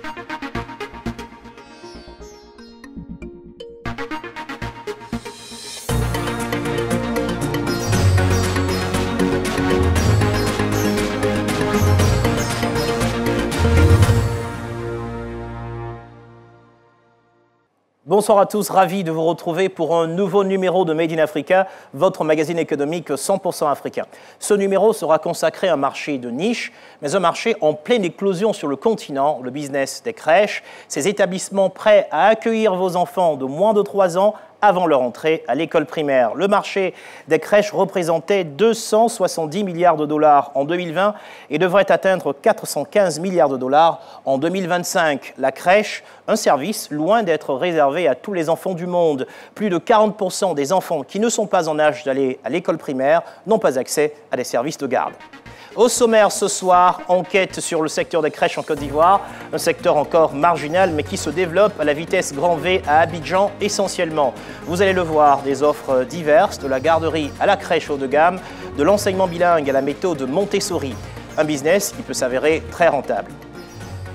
thank you. Bonsoir à tous, ravi de vous retrouver pour un nouveau numéro de Made in Africa, votre magazine économique 100% africain. Ce numéro sera consacré à un marché de niche, mais un marché en pleine éclosion sur le continent, le business des crèches, ces établissements prêts à accueillir vos enfants de moins de 3 ans avant leur entrée à l'école primaire. Le marché des crèches représentait 270 milliards de dollars en 2020 et devrait atteindre 415 milliards de dollars en 2025. La crèche, un service loin d'être réservé à tous les enfants du monde. Plus de 40% des enfants qui ne sont pas en âge d'aller à l'école primaire n'ont pas accès à des services de garde. Au sommaire ce soir, enquête sur le secteur des crèches en Côte d'Ivoire, un secteur encore marginal mais qui se développe à la vitesse grand V à Abidjan essentiellement. Vous allez le voir, des offres diverses, de la garderie à la crèche haut de gamme, de l'enseignement bilingue à la méthode Montessori. Un business qui peut s'avérer très rentable.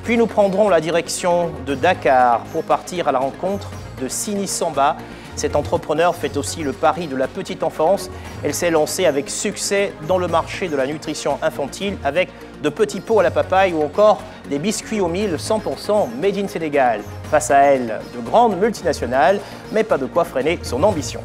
Puis nous prendrons la direction de Dakar pour partir à la rencontre de Sini Samba, cette entrepreneur fait aussi le pari de la petite enfance. Elle s'est lancée avec succès dans le marché de la nutrition infantile avec de petits pots à la papaye ou encore des biscuits au mil 100% made in Sénégal. Face à elle, de grandes multinationales, mais pas de quoi freiner son ambition.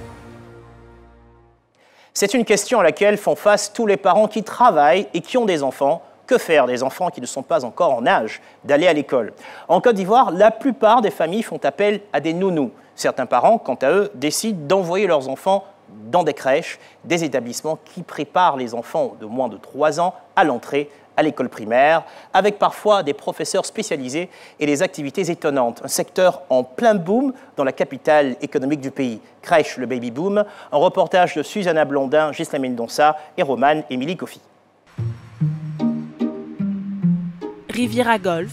C'est une question à laquelle font face tous les parents qui travaillent et qui ont des enfants. Que faire des enfants qui ne sont pas encore en âge d'aller à l'école? En Côte d'Ivoire, la plupart des familles font appel à des nounous. Certains parents, quant à eux, décident d'envoyer leurs enfants dans des crèches, des établissements qui préparent les enfants de moins de 3 ans à l'entrée à l'école primaire, avec parfois des professeurs spécialisés et des activités étonnantes. Un secteur en plein boom dans la capitale économique du pays. Crèche le baby boom, un reportage de Susanna Blondin, Gisela Mendonça et Romane Émilie Kofi. Riviera Golf,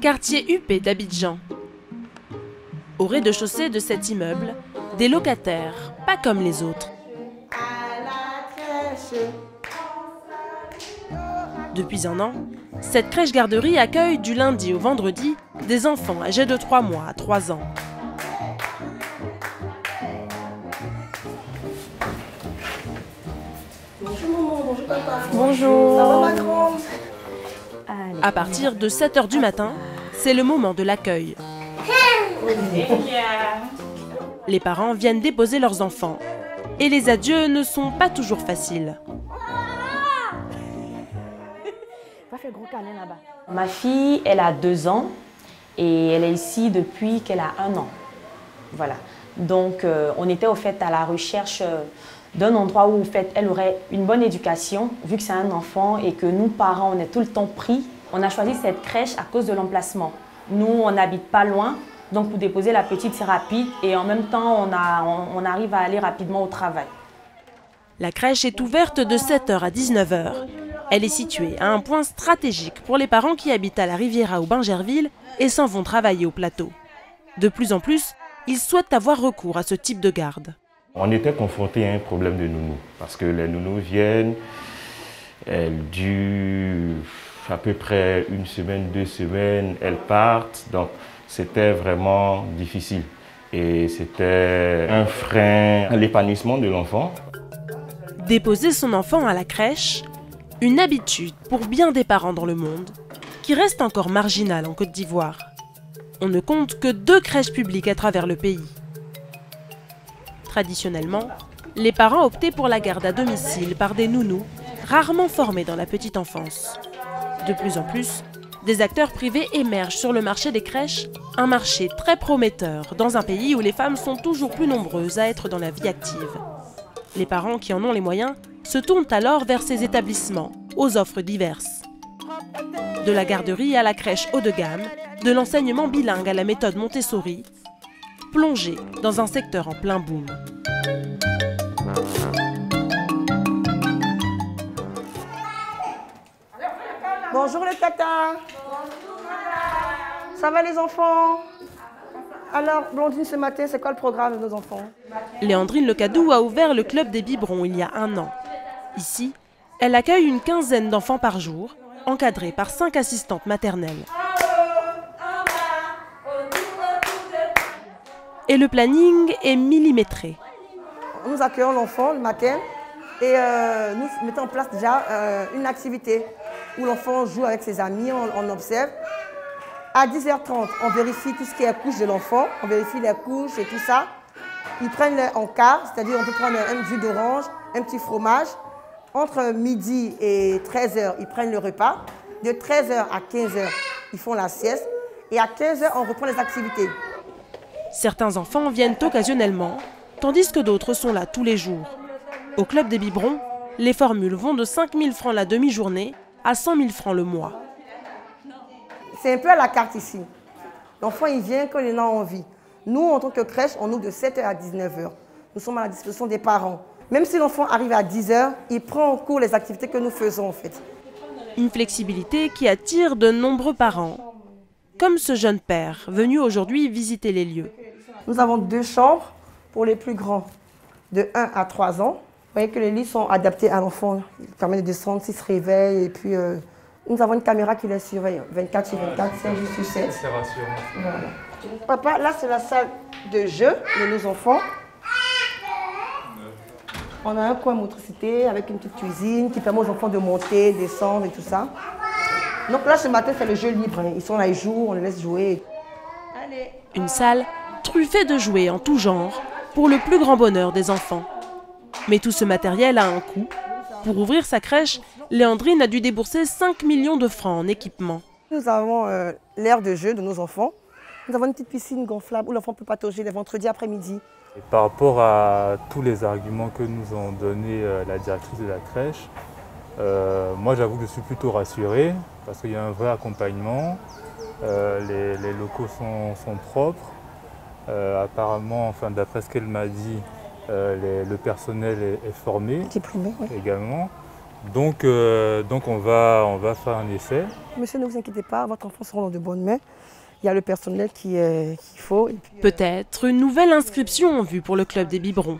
quartier huppé d'Abidjan. Au rez-de-chaussée de cet immeuble, des locataires, pas comme les autres. Depuis un an, cette crèche-garderie accueille du lundi au vendredi des enfants âgés de 3 mois à 3 ans. Bonjour bonjour papa. Bonjour. Ça va ma grande? À partir de 7h du matin, c'est le moment de l'accueil. Les parents viennent déposer leurs enfants. Et les adieux ne sont pas toujours faciles. Ma fille, elle a deux ans et elle est ici depuis qu'elle a un an. Voilà. Donc, euh, on était au fait à la recherche euh, d'un endroit où, au fait, elle aurait une bonne éducation, vu que c'est un enfant et que nous, parents, on est tout le temps pris. On a choisi cette crèche à cause de l'emplacement. Nous, on n'habite pas loin, donc pour déposer la petite, c'est rapide et en même temps, on, a, on, on arrive à aller rapidement au travail. La crèche est ouverte de 7h à 19h. Elle est située à un point stratégique pour les parents qui habitent à la Riviera ou Bingerville et s'en vont travailler au plateau. De plus en plus, ils souhaitent avoir recours à ce type de garde. On était confronté à un problème de nounous parce que les nounous viennent, elles durent à peu près une semaine, deux semaines, elles partent. Donc c'était vraiment difficile. Et c'était un frein à l'épanouissement de l'enfant. Déposer son enfant à la crèche, une habitude pour bien des parents dans le monde, qui reste encore marginale en Côte d'Ivoire. On ne compte que deux crèches publiques à travers le pays. Traditionnellement, les parents optaient pour la garde à domicile par des nounous, rarement formés dans la petite enfance. De plus en plus, des acteurs privés émergent sur le marché des crèches, un marché très prometteur dans un pays où les femmes sont toujours plus nombreuses à être dans la vie active. Les parents qui en ont les moyens se tournent alors vers ces établissements, aux offres diverses. De la garderie à la crèche haut de gamme, de l'enseignement bilingue à la méthode Montessori, plongé dans un secteur en plein boom. Bonjour les tatas. Bonjour madame. Ça va les enfants? Alors, Blondine, ce matin, c'est quoi le programme de nos enfants? Léandrine Lecadou a ouvert le club des biberons il y a un an. Ici, elle accueille une quinzaine d'enfants par jour, encadrés par cinq assistantes maternelles. Et le planning est millimétré. Nous accueillons l'enfant le matin et euh, nous mettons en place déjà euh, une activité où l'enfant joue avec ses amis, on, observe. À 10h30, on vérifie tout ce qui est couche de l'enfant, on vérifie les couches et tout ça. Ils prennent en quart, c'est-à-dire on peut prendre un jus d'orange, un petit fromage. Entre midi et 13h, ils prennent le repas. De 13h à 15h, ils font la sieste. Et à 15h, on reprend les activités. Certains enfants viennent occasionnellement, tandis que d'autres sont là tous les jours. Au Club des Biberons, les formules vont de 5 000 francs la demi-journée à 100 000 francs le mois. C'est un peu à la carte ici. L'enfant, il vient quand il en a envie. Nous, en tant que crèche, on ouvre de 7h à 19h. Nous sommes à la disposition des parents. Même si l'enfant arrive à 10h, il prend en cours les activités que nous faisons en fait. Une flexibilité qui attire de nombreux parents, comme ce jeune père venu aujourd'hui visiter les lieux. Nous avons deux chambres pour les plus grands, de 1 à 3 ans. Vous voyez que les lits sont adaptés à l'enfant. Il permet de descendre s'il se réveille. Et puis, euh, nous avons une caméra qui les surveille 24 sur 24, 7 sur 7. C'est rassurant. Papa, là, c'est la salle de jeu de nos enfants. On a un coin motricité avec une petite cuisine qui permet aux enfants de monter, descendre et tout ça. Donc là, ce matin, c'est le jeu libre. Ils sont là, ils jouent, on les laisse jouer. Une salle truffée de jouets en tout genre pour le plus grand bonheur des enfants. Mais tout ce matériel a un coût. Pour ouvrir sa crèche, Léandrine a dû débourser 5 millions de francs en équipement. Nous avons euh, l'air de jeu de nos enfants. Nous avons une petite piscine gonflable où l'enfant peut patauger les vendredis après-midi. Par rapport à tous les arguments que nous ont donnés euh, la directrice de la crèche, euh, moi j'avoue que je suis plutôt rassuré parce qu'il y a un vrai accompagnement. les, locaux sont, propres. apparemment, enfin, d'après ce qu'elle m'a dit, le personnel est, formé également. Donc, donc on, va, on va faire un essai. Monsieur, ne vous inquiétez pas, votre enfant sera dans de bonnes mains il y a le personnel qu'il faut. Peut-être une nouvelle inscription en vue pour le club des biberons.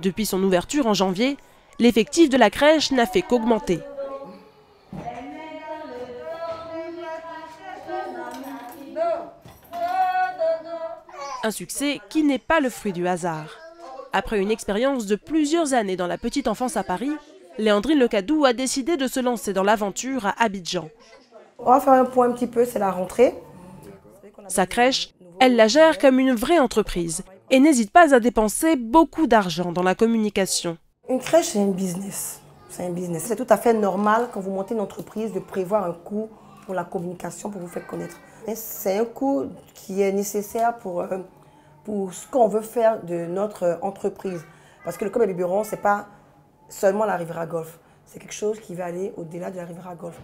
Depuis son ouverture en janvier, l'effectif de la crèche n'a fait qu'augmenter. Un succès qui n'est pas le fruit du hasard. Après une expérience de plusieurs années dans la petite enfance à Paris, Léandrine Lecadou a décidé de se lancer dans l'aventure à Abidjan. On va faire un point un petit peu, c'est la rentrée. Sa crèche, elle la gère comme une vraie entreprise et n'hésite pas à dépenser beaucoup d'argent dans la communication. Une crèche, c'est un business. C'est un business. C'est tout à fait normal quand vous montez une entreprise de prévoir un coût pour la communication, pour vous faire connaître. C'est un coût qui est nécessaire pour, euh, pour ce qu'on veut faire de notre entreprise. Parce que le club Biberon, ce n'est pas seulement la Riviera Golf. C'est quelque chose qui va aller au-delà de la Riviera Golf.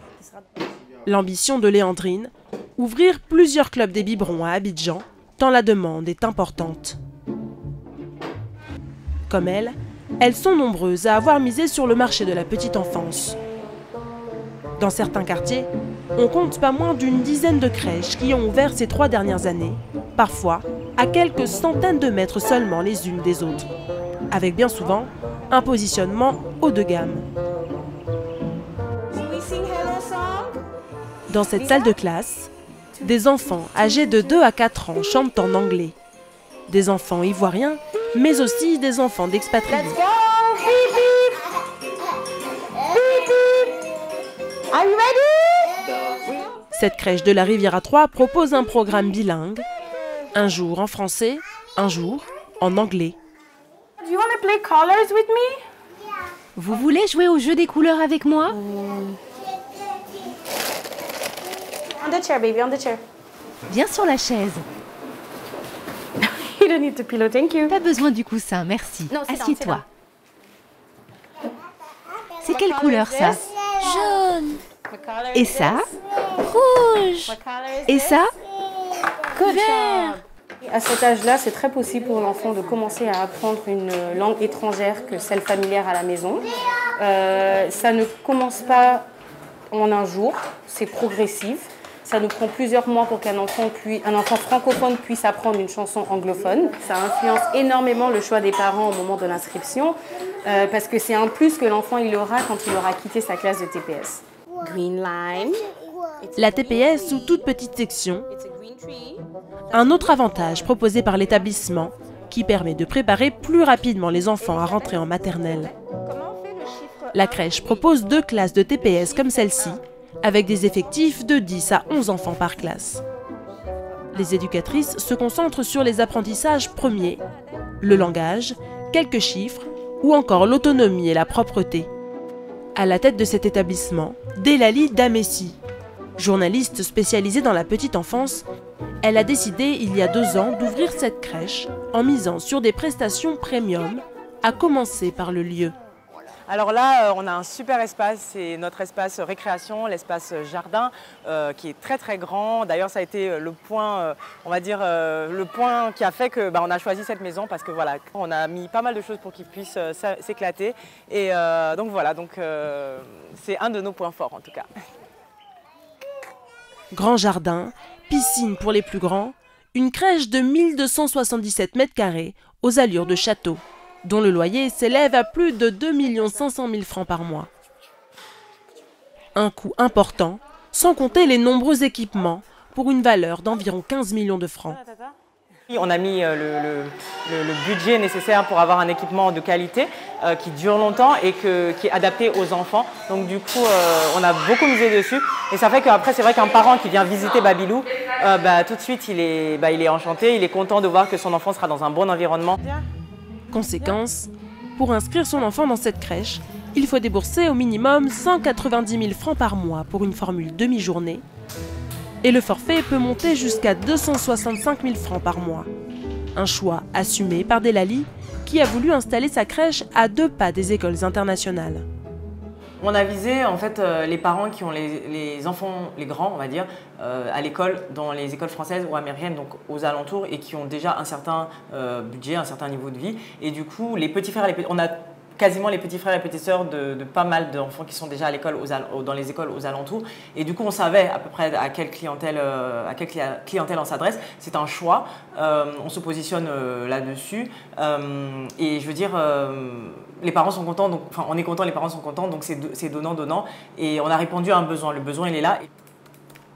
L'ambition de Léandrine, ouvrir plusieurs clubs des biberons à Abidjan, tant la demande est importante. Comme elle, elles sont nombreuses à avoir misé sur le marché de la petite enfance. Dans certains quartiers, on compte pas moins d'une dizaine de crèches qui ont ouvert ces trois dernières années, parfois à quelques centaines de mètres seulement les unes des autres, avec bien souvent un positionnement haut de gamme. Dans cette salle de classe, des enfants âgés de 2 à 4 ans chantent en anglais. Des enfants ivoiriens, mais aussi des enfants d'expatriés. Cette crèche de la Riviera 3 propose un programme bilingue, un jour en français, un jour en anglais. Vous voulez jouer au jeu des couleurs avec moi? On the chair, baby, on the chair. Viens sur la chaise. you don't need the pillow, thank you. Pas besoin du coussin, merci. Assieds-toi. C'est quelle couleur ça? Jaune. Et ça Rouge. Et ça Vert. À cet âge-là, c'est très possible pour l'enfant de commencer à apprendre une langue étrangère que celle familière à la maison. Euh, ça ne commence pas en un jour, c'est progressif. Ça nous prend plusieurs mois pour qu'un enfant, un enfant francophone puisse apprendre une chanson anglophone. Ça influence énormément le choix des parents au moment de l'inscription, euh, parce que c'est un plus que l'enfant il aura quand il aura quitté sa classe de TPS. La TPS, sous toute petite section, Un autre avantage proposé par l'établissement qui permet de préparer plus rapidement les enfants à rentrer en maternelle. La crèche propose deux classes de TPS comme celle-ci, avec des effectifs de 10 à 11 enfants par classe. Les éducatrices se concentrent sur les apprentissages premiers, le langage, quelques chiffres ou encore l'autonomie et la propreté. À la tête de cet établissement, Delali Damessi. Journaliste spécialisée dans la petite enfance, elle a décidé il y a deux ans d'ouvrir cette crèche en misant sur des prestations premium, à commencer par le lieu. Alors là, euh, on a un super espace, c'est notre espace récréation, l'espace jardin, euh, qui est très très grand. D'ailleurs, ça a été le point, euh, on va dire, le point qui a fait que bah, on a choisi cette maison parce que voilà, on a mis pas mal de choses pour qu'il puisse s'éclater. Et donc voilà, donc c'est un de nos points forts en tout cas. Grand jardin, piscine pour les plus grands, une crèche de 1277 mètres carrés aux allures de château dont le loyer s'élève à plus de 2 500 000 francs par mois. Un coût important, sans compter les nombreux équipements, pour une valeur d'environ 15 millions de francs. On a mis euh, le, budget nécessaire pour avoir un équipement de qualité euh, qui dure longtemps et qui est adapté aux enfants. Donc du coup, euh, on a beaucoup misé dessus. Et ça fait qu'après, c'est vrai qu'un parent qui vient visiter Babilou, bah, tout de suite, il est, bah, il est enchanté, il est content de voir que son enfant sera dans un bon environnement. Conséquence, pour inscrire son enfant dans cette crèche, il faut débourser au minimum 190 000 francs par mois pour une formule demi-journée. Et le forfait peut monter jusqu'à 265 000 francs par mois. Un choix assumé par Delali, qui a voulu installer sa crèche à deux pas des écoles internationales. On a visé en fait euh, les parents qui ont les, enfants, les grands on va dire, euh, à l'école, dans les écoles françaises ou américaines, donc aux alentours, et qui ont déjà un certain euh, budget, un certain niveau de vie. Et du coup, les petits frères, les on a quasiment les petits frères et petites sœurs de, pas mal d'enfants qui sont déjà à l'école, dans les écoles aux alentours. Et du coup, on savait à peu près à quelle clientèle, à quelle clientèle on s'adresse. C'est un choix. on se positionne là-dessus. et je veux dire les parents sont contents, donc, enfin on est content, les parents sont contents, donc c'est donnant, donnant. Et on a répondu à un besoin. Le besoin, il est là.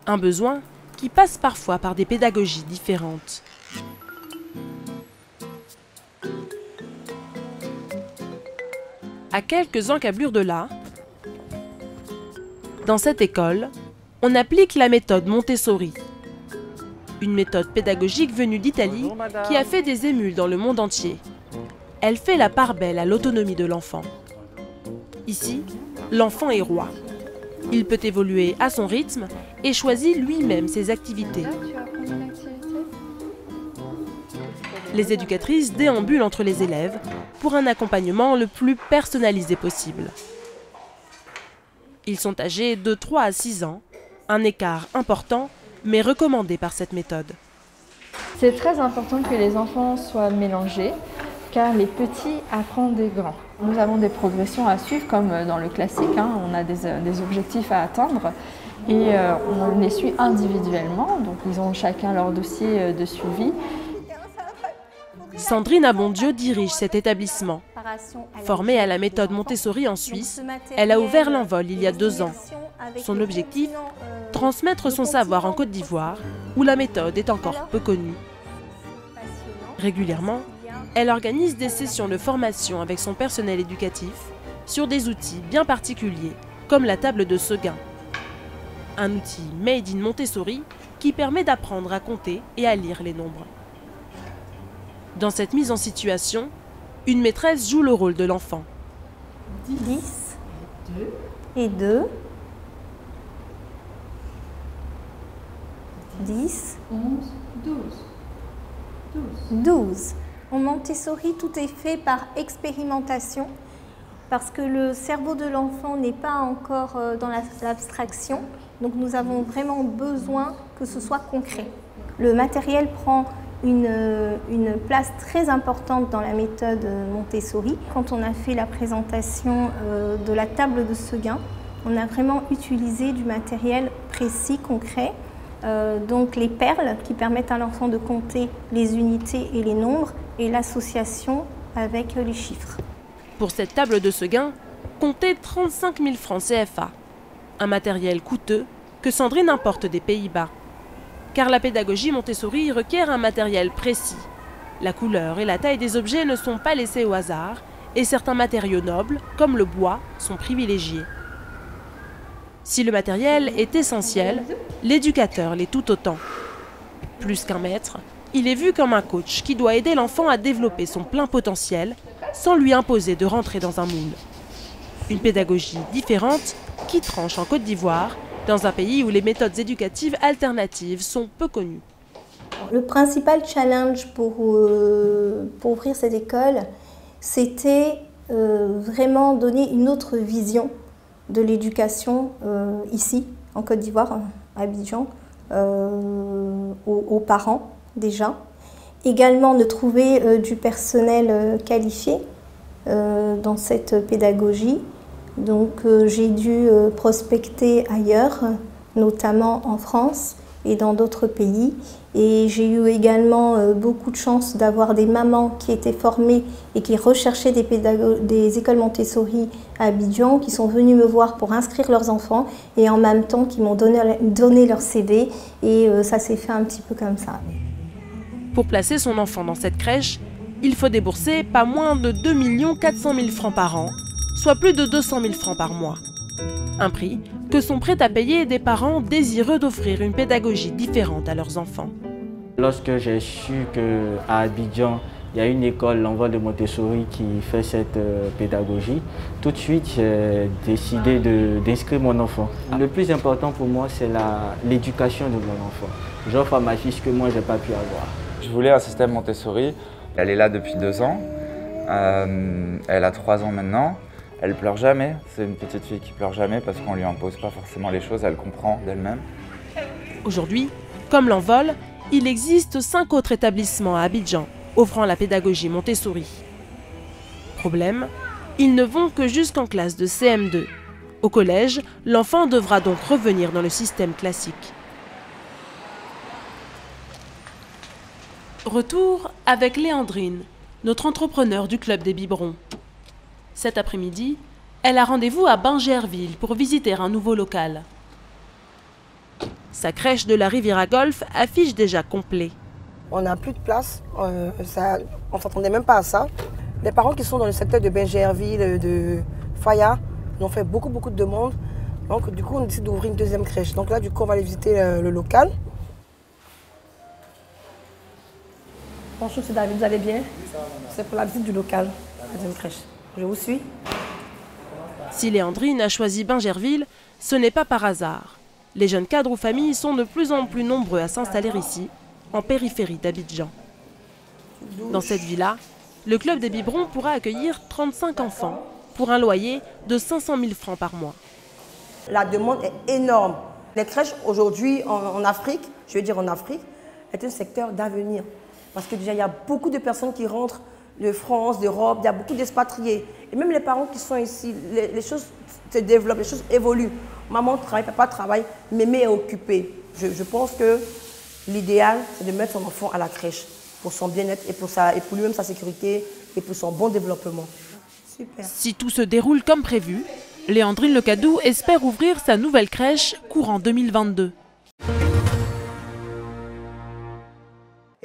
Un besoin qui passe parfois par des pédagogies différentes. À quelques encablures de là, dans cette école, on applique la méthode Montessori, une méthode pédagogique venue d'Italie qui a fait des émules dans le monde entier elle fait la part belle à l'autonomie de l'enfant. Ici, l'enfant est roi. Il peut évoluer à son rythme et choisit lui-même ses activités. Les éducatrices déambulent entre les élèves pour un accompagnement le plus personnalisé possible. Ils sont âgés de 3 à 6 ans, un écart important mais recommandé par cette méthode. C'est très important que les enfants soient mélangés car les petits apprennent des grands. Nous avons des progressions à suivre comme dans le classique, hein. on a des, objectifs à atteindre et euh, on les suit individuellement, donc ils ont chacun leur dossier euh, de suivi. Sandrine Abondieu dirige cet établissement. Formée à la méthode Montessori en Suisse, elle a ouvert l'envol il y a deux ans. Son objectif Transmettre son savoir en Côte d'Ivoire, où la méthode est encore peu connue. Régulièrement, elle organise des sessions de formation avec son personnel éducatif sur des outils bien particuliers, comme la table de Seguin. Un outil made in Montessori qui permet d'apprendre à compter et à lire les nombres. Dans cette mise en situation, une maîtresse joue le rôle de l'enfant. 10 et 2 10 11 12 12 12 en Montessori, tout est fait par expérimentation parce que le cerveau de l'enfant n'est pas encore euh, dans l'abstraction. Donc nous avons vraiment besoin que ce soit concret. Le matériel prend une, place très importante dans la méthode Montessori. Quand on a fait la présentation euh, de la table de Seguin, on a vraiment utilisé du matériel précis, concret, euh, donc les perles qui permettent à l'enfant de compter les unités et les nombres et l'association avec les chiffres. Pour cette table de Seguin, comptez 35 000 francs CFA, un matériel coûteux que Sandrine importe des Pays-Bas. Car la pédagogie Montessori requiert un matériel précis. La couleur et la taille des objets ne sont pas laissés au hasard et certains matériaux nobles, comme le bois, sont privilégiés. Si le matériel est essentiel, l'éducateur l'est tout autant. Plus qu'un maître, il est vu comme un coach qui doit aider l'enfant à développer son plein potentiel sans lui imposer de rentrer dans un moule. Une pédagogie différente qui tranche en Côte d'Ivoire, dans un pays où les méthodes éducatives alternatives sont peu connues. Le principal challenge pour, euh, pour ouvrir cette école, c'était euh, vraiment donner une autre vision de l'éducation euh, ici, en Côte d'Ivoire, à Abidjan, aux, aux, parents déjà. Également de trouver du personnel qualifié dans cette pédagogie. Donc j'ai dû prospecter ailleurs, notamment en France et dans d'autres pays. Et j'ai eu également euh, beaucoup de chance d'avoir des mamans qui étaient formées et qui recherchaient des, écoles Montessori à Abidjan, qui sont venues me voir pour inscrire leurs enfants et en même temps qui m'ont donné, leur CD. Et euh, ça s'est fait un petit peu comme ça. Pour placer son enfant dans cette crèche, il faut débourser pas moins de 2 400 000 francs par an, soit plus de 200 000 francs par mois. Un prix que sont prêts à payer des parents désireux d'offrir une pédagogie différente à leurs enfants. Lorsque j'ai su qu'à Abidjan, il y a une école, l'envoi de Montessori, qui fait cette euh, pédagogie, tout de suite, j'ai décidé d'inscrire mon enfant. Le plus important pour moi, c'est l'éducation de mon enfant. J'offre à ma fille ce que moi, je n'ai pas pu avoir. Je voulais un système Montessori. Elle est là depuis deux ans. Euh, elle a trois ans maintenant. Elle pleure jamais, c'est une petite fille qui pleure jamais parce qu'on lui impose pas forcément les choses, elle comprend d'elle-même. Aujourd'hui, comme l'envol, il existe cinq autres établissements à Abidjan offrant la pédagogie Montessori. Problème, ils ne vont que jusqu'en classe de CM2. Au collège, l'enfant devra donc revenir dans le système classique. Retour avec Léandrine, notre entrepreneur du Club des Biberons. Cet après-midi, elle a rendez-vous à Bangerville pour visiter un nouveau local. Sa crèche de la Riviera Golf affiche déjà complet. On n'a plus de place, euh, on ne s'attendait même pas à ça. Les parents qui sont dans le secteur de Bangerville, de Faya, ont fait beaucoup beaucoup de demandes. Donc du coup on décide d'ouvrir une deuxième crèche. Donc là du coup on va aller visiter le, le local. Bonjour c'est David, vous allez bien? C'est pour la visite du local, la deuxième crèche. Je vous suis. Si Léandrine a choisi Bingerville, ce n'est pas par hasard. Les jeunes cadres ou familles sont de plus en plus nombreux à s'installer ici, en périphérie d'Abidjan. Dans cette villa, le club des biberons pourra accueillir 35 enfants pour un loyer de 500 000 francs par mois. La demande est énorme. Les crèches aujourd'hui en, en, Afrique, je veux dire en Afrique, est un secteur d'avenir. Parce que déjà, il y a beaucoup de personnes qui rentrent de France, d'Europe, il y a beaucoup d'expatriés. Et même les parents qui sont ici, les, choses se développent, les choses évoluent. Maman travaille, papa travaille, mémé est occupé. Je, pense que l'idéal, c'est de mettre son enfant à la crèche pour son bien-être et pour, et pour lui-même sa sécurité et pour son bon développement. Super. Si tout se déroule comme prévu, Léandrine Lecadou espère ouvrir sa nouvelle crèche courant 2022.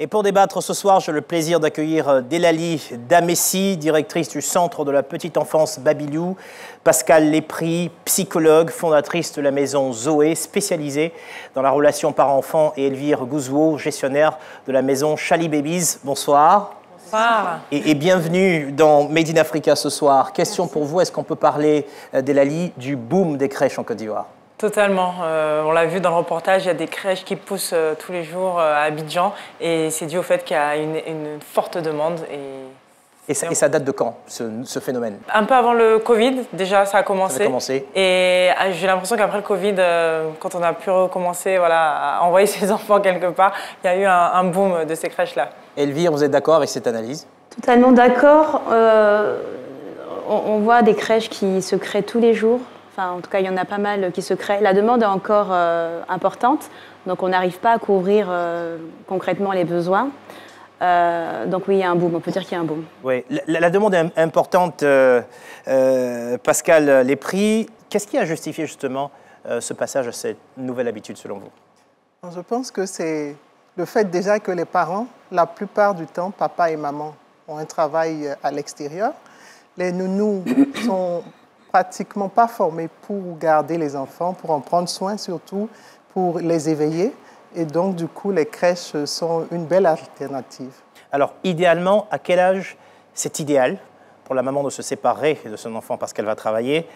Et pour débattre ce soir, j'ai le plaisir d'accueillir euh, Delali Damessi, directrice du Centre de la Petite Enfance Babilou, Pascal Lépris, psychologue, fondatrice de la maison Zoé, spécialisée dans la relation parent-enfant, et Elvire Gouzouo, gestionnaire de la maison Chali Babies. Bonsoir. Bonsoir. Et, bienvenue dans Made in Africa ce soir. Question pour vous, est-ce qu'on peut parler, euh, Delali, du boom des crèches en Côte d'Ivoire? Totalement. Euh, on l'a vu dans le reportage, il y a des crèches qui poussent euh, tous les jours euh, à Abidjan et c'est dû au fait qu'il y a une, forte demande. Et... Et ça, date de quand, ce, phénomène? Un peu avant le Covid, déjà, ça a commencé. Ça a commencé. Et ah, j'ai l'impression qu'après le Covid, quand on a pu recommencer voilà, à envoyer ses enfants quelque part, il y a eu un, boom de ces crèches-là. Elvire, vous êtes d'accord avec cette analyse? Totalement d'accord. on voit des crèches qui se créent tous les jours en tout cas, il y en a pas mal qui se créent. La demande est encore euh, importante, donc on n'arrive pas à couvrir euh, concrètement les besoins. Euh, donc oui, il y a un boom, on peut dire qu'il y a un boom. Oui, la, demande est importante, Pascal, les prix. Qu'est-ce qui a justifié justement ce passage à cette nouvelle habitude selon vous? Je pense que c'est le fait déjà que les parents, la plupart du temps, papa et maman, ont un travail à l'extérieur. Les nounous sont pratiquement pas formés pour garder les enfants, pour en prendre soin surtout, pour les éveiller. Et donc, du coup, les crèches sont une belle alternative. Alors, idéalement, à quel âge c'est idéal pour la maman de se séparer de son enfant parce qu'elle va travailler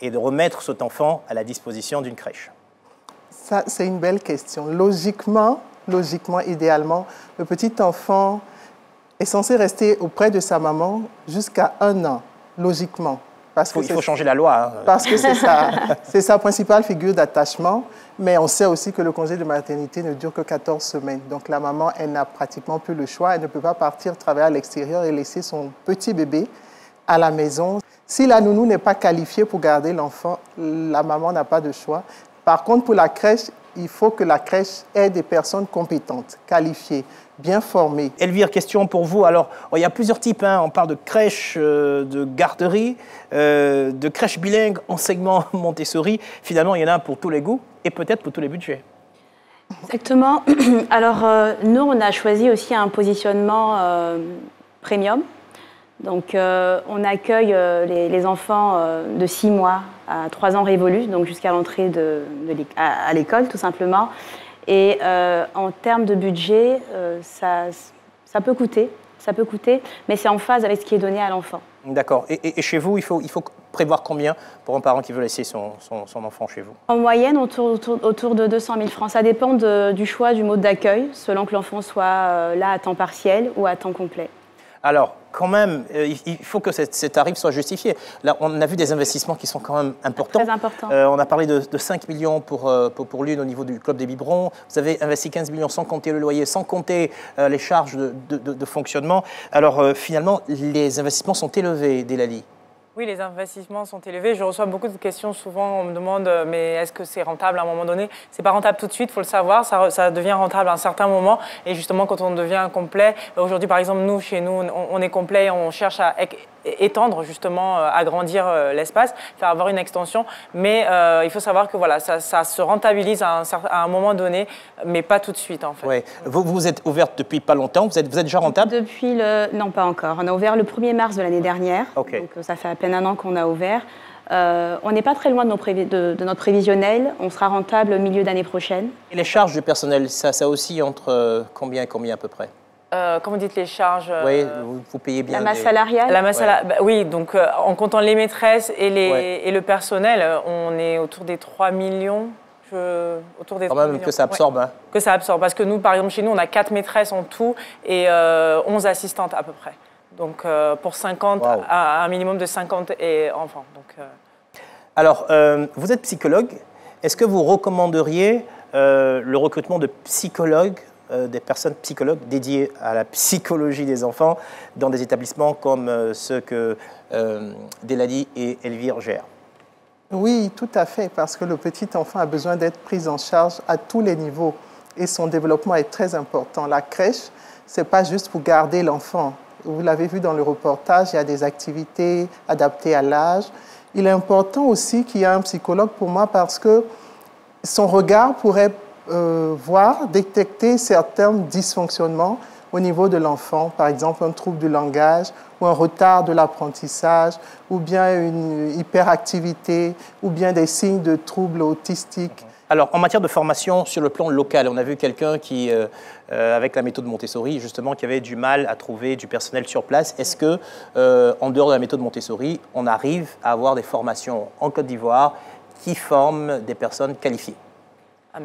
et de remettre cet enfant à la disposition d'une crèche? Ça, c'est une belle question. Logiquement, logiquement, idéalement, le petit enfant est censé rester auprès de sa maman jusqu'à un an, logiquement. Parce que il faut changer la loi. Hein. Parce que c'est sa, sa principale figure d'attachement. Mais on sait aussi que le congé de maternité ne dure que 14 semaines. Donc la maman, elle n'a pratiquement plus le choix. Elle ne peut pas partir travailler à l'extérieur et laisser son petit bébé à la maison. Si la nounou n'est pas qualifiée pour garder l'enfant, la maman n'a pas de choix. Par contre, pour la crèche, il faut que la crèche ait des personnes compétentes, qualifiées, bien formées. Elvire, question pour vous. Alors, il y a plusieurs types. Hein. On parle de crèche, euh, de garderie, euh, de crèche bilingue, enseignement Montessori. Finalement, il y en a pour tous les goûts et peut-être pour tous les budgets. Exactement. Alors, euh, nous, on a choisi aussi un positionnement premium. Donc, on accueille les, enfants de 6 mois à 3 ans révolus, donc jusqu'à l'entrée de, à l'école, tout simplement. Et euh, en termes de budget, euh, ça, ça, peut coûter, ça peut coûter, mais c'est en phase avec ce qui est donné à l'enfant. D'accord. Et, chez vous, il faut, il faut prévoir combien pour un parent qui veut laisser son, son, enfant chez vous? En moyenne, autour, autour, de 200 000 francs. Ça dépend du choix du mode d'accueil, selon que l'enfant soit euh, là à temps partiel ou à temps complet. Alors, quand même, euh, il faut que ces tarifs soient justifiés. Là, on a vu des investissements qui sont quand même importants. Très importants. Euh, on a parlé de, 5 millions pour, euh, pour, pour l'une au niveau du Club des Biberons. Vous avez investi 15 millions sans compter le loyer, sans compter les charges de, de, fonctionnement. Alors, finalement, les investissements sont élevés, Delali. Oui, les investissements sont élevés. Je reçois beaucoup de questions. Souvent, on me demande euh, mais est-ce que c'est rentable à un moment donné? C'est pas rentable tout de suite, il faut le savoir. Ça, ça, devient rentable à un certain moment. Et justement, quand on devient complet, aujourd'hui, par exemple, nous, chez nous, on, est complet, on cherche à étendre justement, euh, agrandir euh, l'espace, faire avoir une extension. Mais il faut savoir que voilà, ça, se rentabilise à un, à un, moment donné, mais pas tout de suite en fait. Oui. Vous, vous êtes ouverte depuis pas longtemps. Vous êtes, vous êtes déjà rentable? Depuis le non pas encore. On a ouvert le 1er mars de l'année dernière. Ok. Donc ça fait peine un an qu'on a ouvert. Euh, on n'est pas très loin de, notre prévisionnel. On sera rentable au milieu d'année prochaine. Et les charges du personnel, ça, ça aussi entre euh, combien et combien à peu près? Euh, Comment vous dites les charges Oui, vous, payez bien. La masse salariale? La masse bah Oui, donc en comptant les maîtresses et, les, et le personnel, on est autour des 3 millions. autour des Quand même que ça absorbe. Hein. Que ça absorbe. Parce que nous, par exemple, chez nous, on a 4 maîtresses en tout et 11 assistantes à peu près. Donc euh, pour 50, à un minimum de 50 et enfants. Donc, euh. Alors, euh, vous êtes psychologue. Est-ce que vous recommanderiez le recrutement de psychologues, des personnes psychologues dédiées à la psychologie des enfants dans des établissements comme ceux que Delali et Elvire gèrent? Oui, tout à fait, parce que le petit enfant a besoin d'être pris en charge à tous les niveaux et son développement est très important. La crèche, ce n'est pas juste pour garder l'enfant, vous l'avez vu dans le reportage, il y a des activités adaptées à l'âge. Il est important aussi qu'il y ait un psychologue pour moi parce que son regard pourrait euh, voir, détecter certains dysfonctionnements au niveau de l'enfant, par exemple un trouble du langage ou un retard de l'apprentissage, ou bien une hyperactivité, ou bien des signes de troubles autistiques. Alors, en matière de formation sur le plan local, on a vu quelqu'un qui, euh, euh, avec la méthode Montessori, justement, qui avait du mal à trouver du personnel sur place. Est-ce que, euh, en dehors de la méthode Montessori, on arrive à avoir des formations en Côte d'Ivoire qui forment des personnes qualifiées? Ah,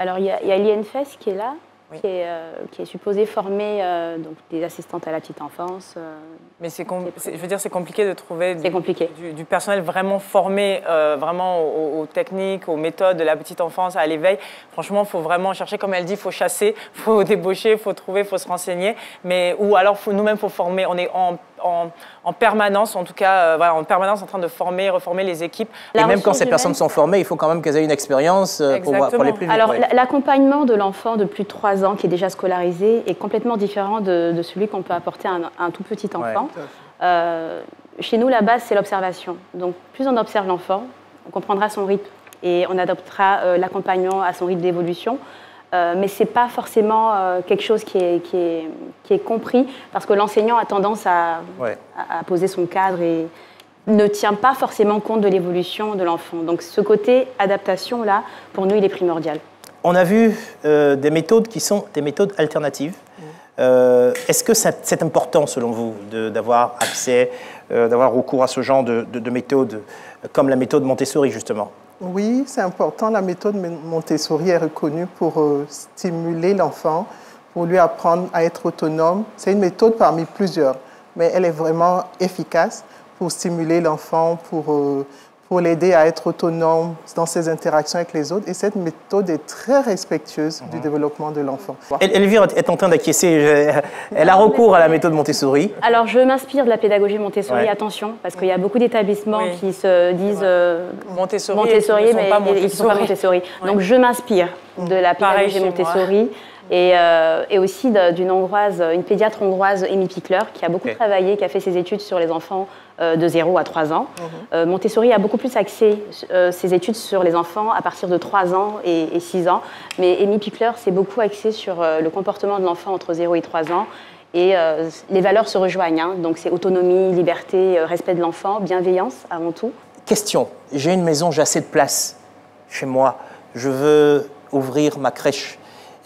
Alors, il y a, a l'INFES qui est là, qui, est, euh, qui, est, supposé former euh, donc, des assistantes à la petite enfance. Euh, Mais c'est, je veux dire, c'est compliqué de trouver du, compliqué. Du, personnel vraiment formé, vraiment aux, techniques, aux méthodes de la petite enfance, à l'éveil. Franchement, il faut vraiment chercher, comme elle dit, il faut chasser, il faut débaucher, il faut trouver, il faut se renseigner. Mais, ou alors, nous-mêmes, il faut former. On est en en, permanence, en tout cas, voilà, en permanence en train de former, reformer les équipes. et même quand ces personnes sont formées, il faut quand même qu'elles aient une expérience pour, pour, les plus vite. Alors, l'accompagnement de l'enfant de plus de 3 ans qui est déjà scolarisé est complètement différent de, celui qu'on peut apporter à un, tout petit enfant. Euh, chez nous, la base, c'est l'observation. Donc, plus on observe l'enfant, on comprendra son rythme et on adoptera euh, l'accompagnement à son rythme d'évolution. Euh, mais ce n'est pas forcément euh, quelque chose qui est, qui, est, qui est, compris, parce que l'enseignant a tendance à, à, poser son cadre et ne tient pas forcément compte de l'évolution de l'enfant. Donc ce côté adaptation-là, pour nous, il est primordial. On a vu euh, des méthodes qui sont des méthodes alternatives. Est-ce que c'est important, selon vous, d'avoir accès, d'avoir recours à ce genre de, de, de méthodes, comme la méthode Montessori, justement? Oui, c'est important. La méthode Montessori est reconnue pour euh, stimuler l'enfant, pour lui apprendre à être autonome. C'est une méthode parmi plusieurs, mais elle est vraiment efficace pour stimuler l'enfant, pour euh, pour l'aider à être autonome dans ses interactions avec les autres. Et cette méthode est très respectueuse du mhm. développement de l'enfant. Elvire est en train d'acquiescer. Elle a recours à la méthode Montessori. Alors, je m'inspire de la pédagogie Montessori, attention, parce qu'il y a beaucoup d'établissements qui se disent euh, Montessori, mais ils ne sont pas Montessori. Donc, je m'inspire de la pédagogie Montessori. Euh, et, aussi d'une hongroise, une pédiatre hongroise, Amy Pickler, qui a beaucoup travaillé, qui a fait ses études sur les enfants euh, de 0 à 3 ans. Mhm. Euh, Montessori a beaucoup plus axé ses études sur les enfants à partir de 3 ans et, 6 ans, mais Amy Pickler s'est beaucoup axée sur le comportement de l'enfant entre 0 et 3 ans. Et les valeurs se rejoignent, hein. donc c'est autonomie, liberté, respect de l'enfant, bienveillance avant tout. Question, j'ai une maison, j'ai assez de place chez moi, je veux ouvrir ma crèche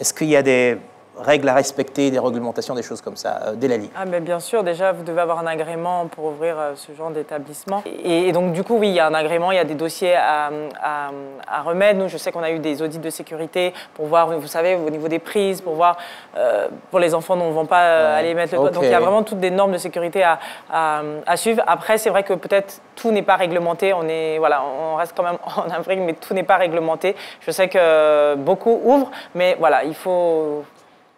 est-ce qu'il y a des règles à respecter, des réglementations, des choses comme ça, euh, Délali ah, mais Bien sûr, déjà, vous devez avoir un agrément pour ouvrir euh, ce genre d'établissement. Et, donc, du coup, oui, il y a un agrément, il y a des dossiers à, remettre. Nous, je sais qu'on a eu des audits de sécurité pour voir, vous savez, au niveau des prises, pour voir, euh, pour les enfants on ne va pas aller mettre le. Donc, il y a vraiment toutes des normes de sécurité à, à suivre. Après, c'est vrai que peut-être tout n'est pas réglementé. On, est, voilà, on reste quand même en Afrique, mais tout n'est pas réglementé. Je sais que beaucoup ouvrent, mais voilà, il faut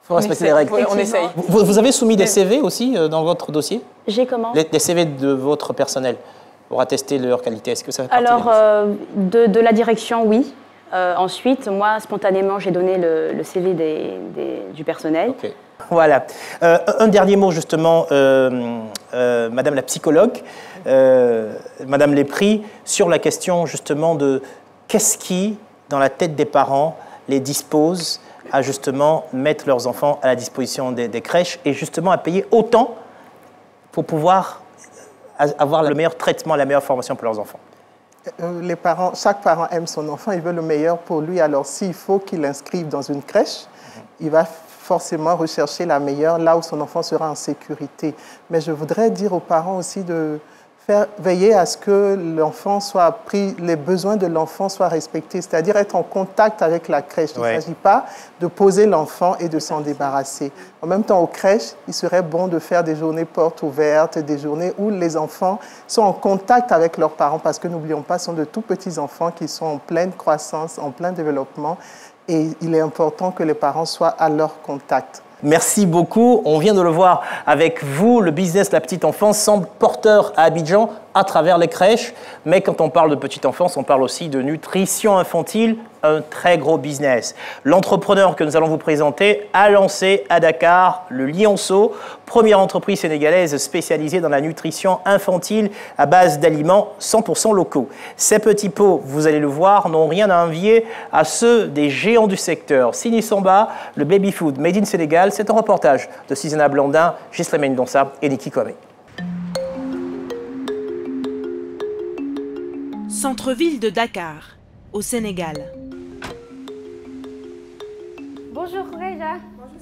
il faut respecter les règles. on essaye. Vous, avez soumis des CV aussi euh, dans votre dossier J'ai comment Des CV de votre personnel pour attester leur qualité. Est-ce que ça fait Alors, euh, de, la direction, oui. Euh, ensuite, moi, spontanément, j'ai donné le, CV des, du personnel. Voilà. un dernier mot, justement, Madame la psychologue, Madame Lépris, sur la question, justement, de qu'est-ce qui, dans la tête des parents, les dispose à justement mettre leurs enfants à la disposition des, crèches et justement à payer autant pour pouvoir avoir le meilleur traitement, la meilleure formation pour leurs enfants. Euh, les parents, chaque parent aime son enfant, il veut le meilleur pour lui. Alors s'il faut qu'il l'inscrive dans une crèche, il va forcément rechercher la meilleure là où son enfant sera en sécurité. Mais je voudrais dire aux parents aussi de, faire, veiller à ce que l'enfant soit pris, les besoins de l'enfant soient respectés, c'est-à-dire être en contact avec la crèche. Il ne s'agit pas de poser l'enfant et de s'en débarrasser. En même temps, aux crèches, il serait bon de faire des journées portes ouvertes, des journées où les enfants sont en contact avec leurs parents, parce que n'oublions pas, ce sont de tout petits enfants qui sont en pleine croissance, en plein développement, et il est important que les parents soient à leur contact. Merci beaucoup. On vient de le voir avec vous. Le business la petite enfance semble porteur à Abidjan à travers les crèches. Mais quand on parle de petite enfance, on parle aussi de nutrition infantile, un très gros business. L'entrepreneur que nous allons vous présenter a lancé à Dakar le Lionceau, première entreprise sénégalaise spécialisée dans la nutrition infantile à base d'aliments 100% locaux. Ces petits pots, vous allez le voir, n'ont rien à envier à ceux des géants du secteur. Sini Samba, le baby food made in Sénégal, c'est un reportage de Susanna Blandin, Gisèle Mendonça et Niki Kwame. Centre-ville de Dakar, au Sénégal. Bonjour Reja. Bonjour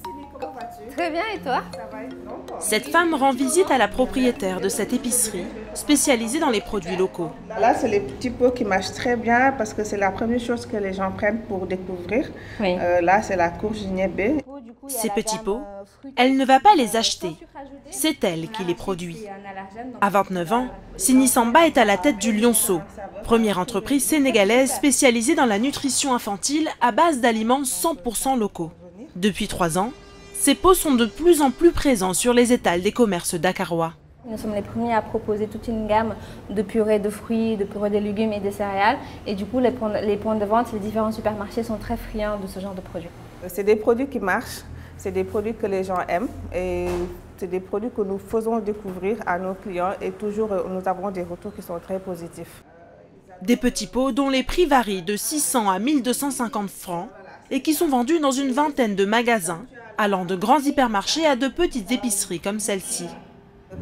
Très bien et toi Cette femme rend visite à la propriétaire de cette épicerie, spécialisée dans les produits locaux. Là, c'est les petits pots qui marchent très bien parce que c'est la première chose que les gens prennent pour découvrir. Euh, là, c'est la courge niébé. Ces petits pots, elle ne va pas les acheter. C'est elle qui les produit. À 29 ans, Sini Samba est à la tête du Lionceau, première entreprise sénégalaise spécialisée dans la nutrition infantile à base d'aliments 100% locaux. Depuis trois ans, ces pots sont de plus en plus présents sur les étals des commerces dakarois. Nous sommes les premiers à proposer toute une gamme de purées de fruits, de purées de légumes et de céréales. Et du coup, les points, de vente, les différents supermarchés sont très friands de ce genre de produits. C'est des produits qui marchent, c'est des produits que les gens aiment et c'est des produits que nous faisons découvrir à nos clients et toujours nous avons des retours qui sont très positifs. Des petits pots dont les prix varient de 600 à 1250 francs et qui sont vendus dans une vingtaine de magasins, allant de grands hypermarchés à de petites épiceries comme celle-ci.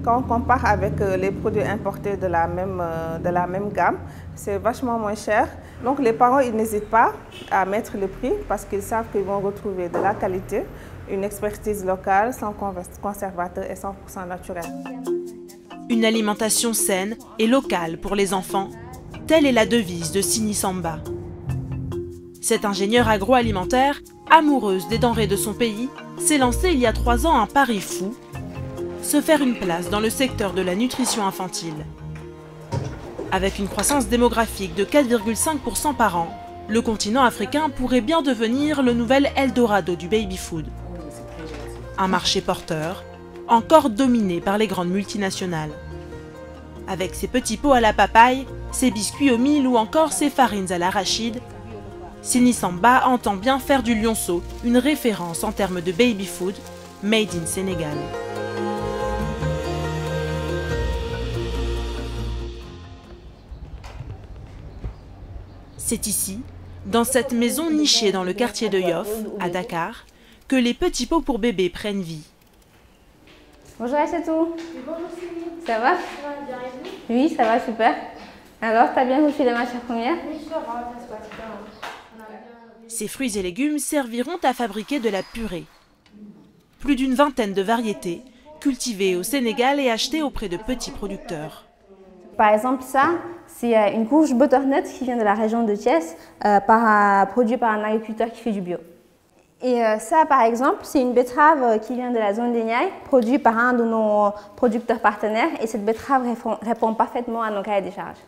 Quand on compare avec euh, les produits importés de la même, euh, de la même gamme, c'est vachement moins cher. Donc les parents, ils n'hésitent pas à mettre le prix parce qu'ils savent qu'ils vont retrouver de la qualité, une expertise locale, sans conservateur et 100% naturel. Une alimentation saine et locale pour les enfants, telle est la devise de Sini Samba. Cette ingénieure agroalimentaire, amoureuse des denrées de son pays, s'est lancée il y a trois ans un pari fou se faire une place dans le secteur de la nutrition infantile. Avec une croissance démographique de 4,5% par an, le continent africain pourrait bien devenir le nouvel Eldorado du baby-food. Un marché porteur, encore dominé par les grandes multinationales. Avec ses petits pots à la papaye, ses biscuits au mil ou encore ses farines à l'arachide, Sinisamba entend bien faire du lionceau une référence en termes de baby-food made in Sénégal. C'est ici, dans cette maison nichée dans le quartier de Yoff, à Dakar, que les petits pots pour bébés prennent vie. Bonjour tout. Ça va Oui, ça va, super. Alors, t'as bien reçu les matières premières Ces fruits et légumes serviront à fabriquer de la purée. Plus d'une vingtaine de variétés, cultivées au Sénégal et achetées auprès de petits producteurs. Par exemple, ça, c'est euh, une courge butternut qui vient de la région de Thiès, euh, par produit par un agriculteur qui fait du bio. Et euh, ça, par exemple, c'est une betterave qui vient de la zone des produite par un de nos producteurs partenaires. Et cette betterave répond, parfaitement à nos cahiers des charges.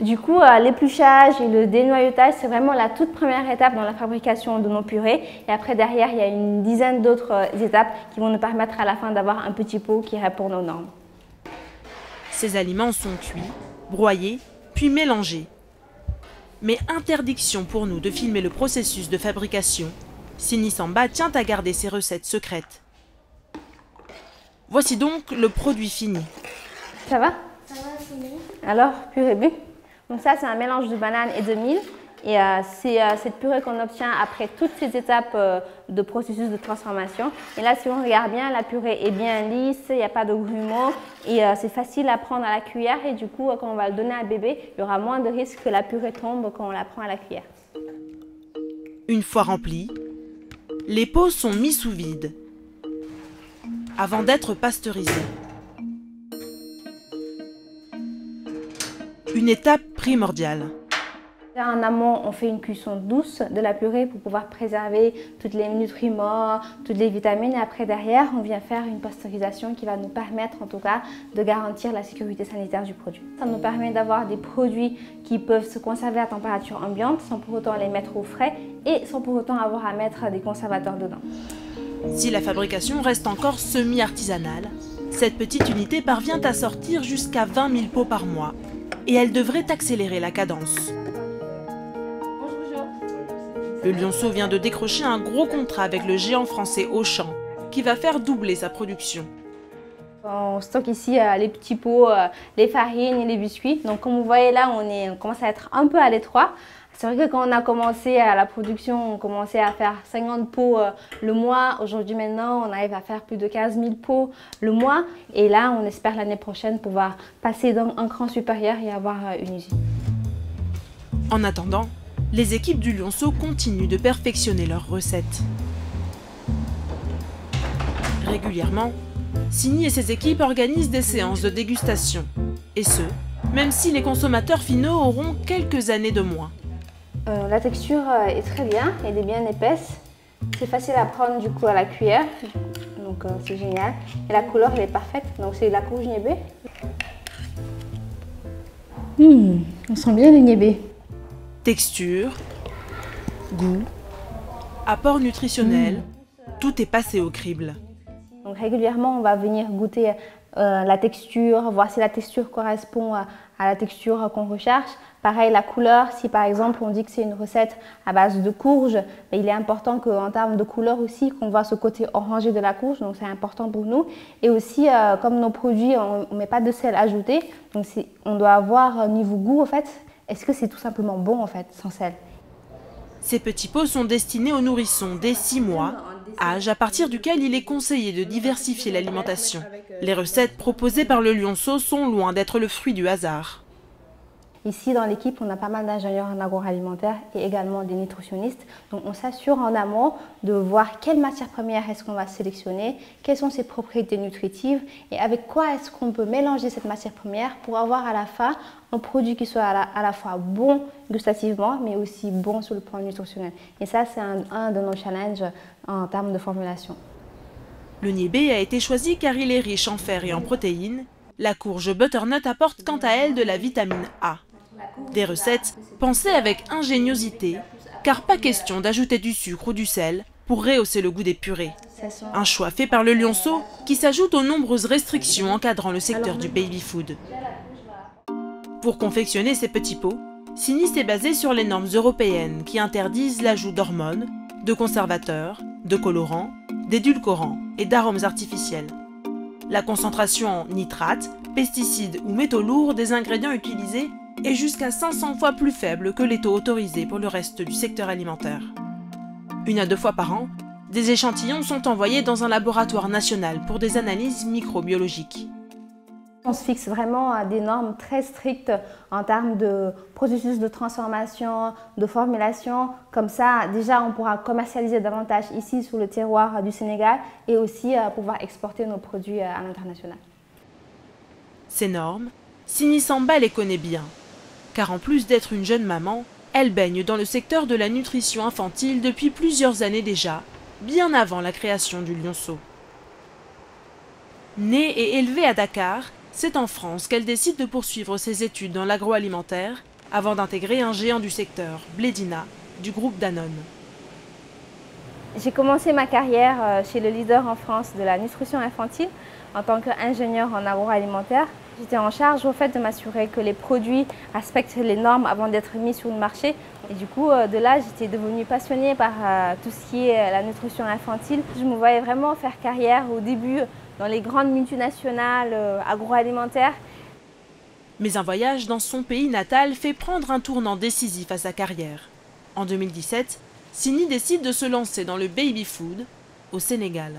Du coup, l'épluchage et le dénoyautage, c'est vraiment la toute première étape dans la fabrication de nos purées. Et après, derrière, il y a une dizaine d'autres étapes qui vont nous permettre à la fin d'avoir un petit pot qui répond aux normes. Ces aliments sont cuits, broyés, puis mélangés. Mais interdiction pour nous de filmer le processus de fabrication. Sinisamba tient à garder ses recettes secrètes. Voici donc le produit fini. Ça va? Ça va, fini. Alors, purée bu Donc ça, c'est un mélange de banane et de mil. Et euh, c'est euh, cette purée qu'on obtient après toutes ces étapes euh, de processus de transformation. Et là, si on regarde bien, la purée est bien lisse, il n'y a pas de grumeaux et c'est facile à prendre à la cuillère. Et du coup, quand on va le donner à bébé, il y aura moins de risques que la purée tombe quand on la prend à la cuillère. Une fois remplie, les pots sont mis sous vide avant d'être pasteurisés. Une étape primordiale. En amont, on fait une cuisson douce de la purée pour pouvoir préserver toutes les nutriments, toutes les vitamines. Et après, derrière, on vient faire une pasteurisation qui va nous permettre, en tout cas, de garantir la sécurité sanitaire du produit. Ça nous permet d'avoir des produits qui peuvent se conserver à température ambiante sans pour autant les mettre au frais et sans pour autant avoir à mettre des conservateurs dedans. Si la fabrication reste encore semi-artisanale, cette petite unité parvient à sortir jusqu'à 20 000 pots par mois et elle devrait accélérer la cadence. Le Lionceau vient de décrocher un gros contrat avec le géant français Auchan, qui va faire doubler sa production. On stocke ici euh, les petits pots, euh, les farines et les biscuits. Donc comme vous voyez là, on, est, commence à être un peu à l'étroit. C'est vrai que quand on a commencé à la production, on commençait à faire 50 pots euh, le mois. Aujourd'hui maintenant, on arrive à faire plus de 15 000 pots le mois. Et là, on espère l'année prochaine pouvoir passer dans un cran supérieur et avoir une usine. En attendant, les équipes du Lionceau continuent de perfectionner leurs recettes. Régulièrement, Signy et ses équipes organisent des séances de dégustation. Et ce, même si les consommateurs finaux auront quelques années de moins. Euh, la texture euh, est très bien, elle est bien épaisse. C'est facile à prendre du coup à la cuillère, donc euh, c'est génial. Et la couleur elle est parfaite, donc c'est la courge niébé. Mmh, on sent bien le niébé texture, goût, apport nutritionnel, mmh. tout est passé au crible. Donc régulièrement, on va venir goûter euh, la texture, voir si la texture correspond à, la texture qu'on recherche. Pareil, la couleur, si par exemple on dit que c'est une recette à base de courge, ben, il est important qu'en termes de couleur aussi, qu'on voit ce côté orangé de la courge, donc c'est important pour nous. Et aussi, euh, comme nos produits, on ne met pas de sel ajouté, donc on doit avoir niveau goût, en fait, est-ce que c'est tout simplement bon en fait, sans sel? Ces petits pots sont destinés aux nourrissons dès 6 mois, âge à partir duquel il est conseillé de diversifier l'alimentation. Les recettes proposées par le lionceau sont loin d'être le fruit du hasard. Ici, dans l'équipe, on a pas mal d'ingénieurs en agroalimentaire et également des nutritionnistes. Donc, on s'assure en amont de voir quelle matière première est-ce qu'on va sélectionner, quelles sont ses propriétés nutritives et avec quoi est-ce qu'on peut mélanger cette matière première pour avoir à la fin un produit qui soit à la, fois bon gustativement, mais aussi bon sur le plan nutritionnel. Et ça, c'est un, un de nos challenges en termes de formulation. Le niébé a été choisi car il est riche en fer et en protéines. La courge butternut apporte quant à elle de la vitamine A. Des recettes pensées avec ingéniosité, car pas question d'ajouter du sucre ou du sel pour rehausser le goût des purées. Un choix fait par le lionceau qui s'ajoute aux nombreuses restrictions encadrant le secteur du baby-food. Pour confectionner ces petits pots, Sini s'est basé sur les normes européennes qui interdisent l'ajout d'hormones, de conservateurs, de colorants, d'édulcorants et d'arômes artificiels. La concentration en nitrates, pesticides ou métaux lourds des ingrédients utilisés est jusqu'à 500 fois plus faible que les taux autorisés pour le reste du secteur alimentaire. Une à deux fois par an, des échantillons sont envoyés dans un laboratoire national pour des analyses microbiologiques. On se fixe vraiment à des normes très strictes en termes de processus de transformation, de formulation. Comme ça, déjà, on pourra commercialiser davantage ici sur le terroir du Sénégal et aussi euh, pouvoir exporter nos produits euh, à l'international. Ces normes, Sini Samba les connaît bien car en plus d'être une jeune maman, elle baigne dans le secteur de la nutrition infantile depuis plusieurs années déjà, bien avant la création du lionceau. Née et élevée à Dakar, c'est en France qu'elle décide de poursuivre ses études dans l'agroalimentaire avant d'intégrer un géant du secteur, Blédina, du groupe Danone. J'ai commencé ma carrière euh, chez le leader en France de la nutrition infantile en tant qu'ingénieur en agroalimentaire J'étais en charge au fait de m'assurer que les produits respectent les normes avant d'être mis sur le marché. Et du coup, euh, de là, j'étais devenue passionnée par euh, tout ce qui est euh, la nutrition infantile. Je me voyais vraiment faire carrière au début dans les grandes multinationales agroalimentaires. Mais un voyage dans son pays natal fait prendre un tournant décisif à sa carrière. En 2017, Sini décide de se lancer dans le baby food au Sénégal.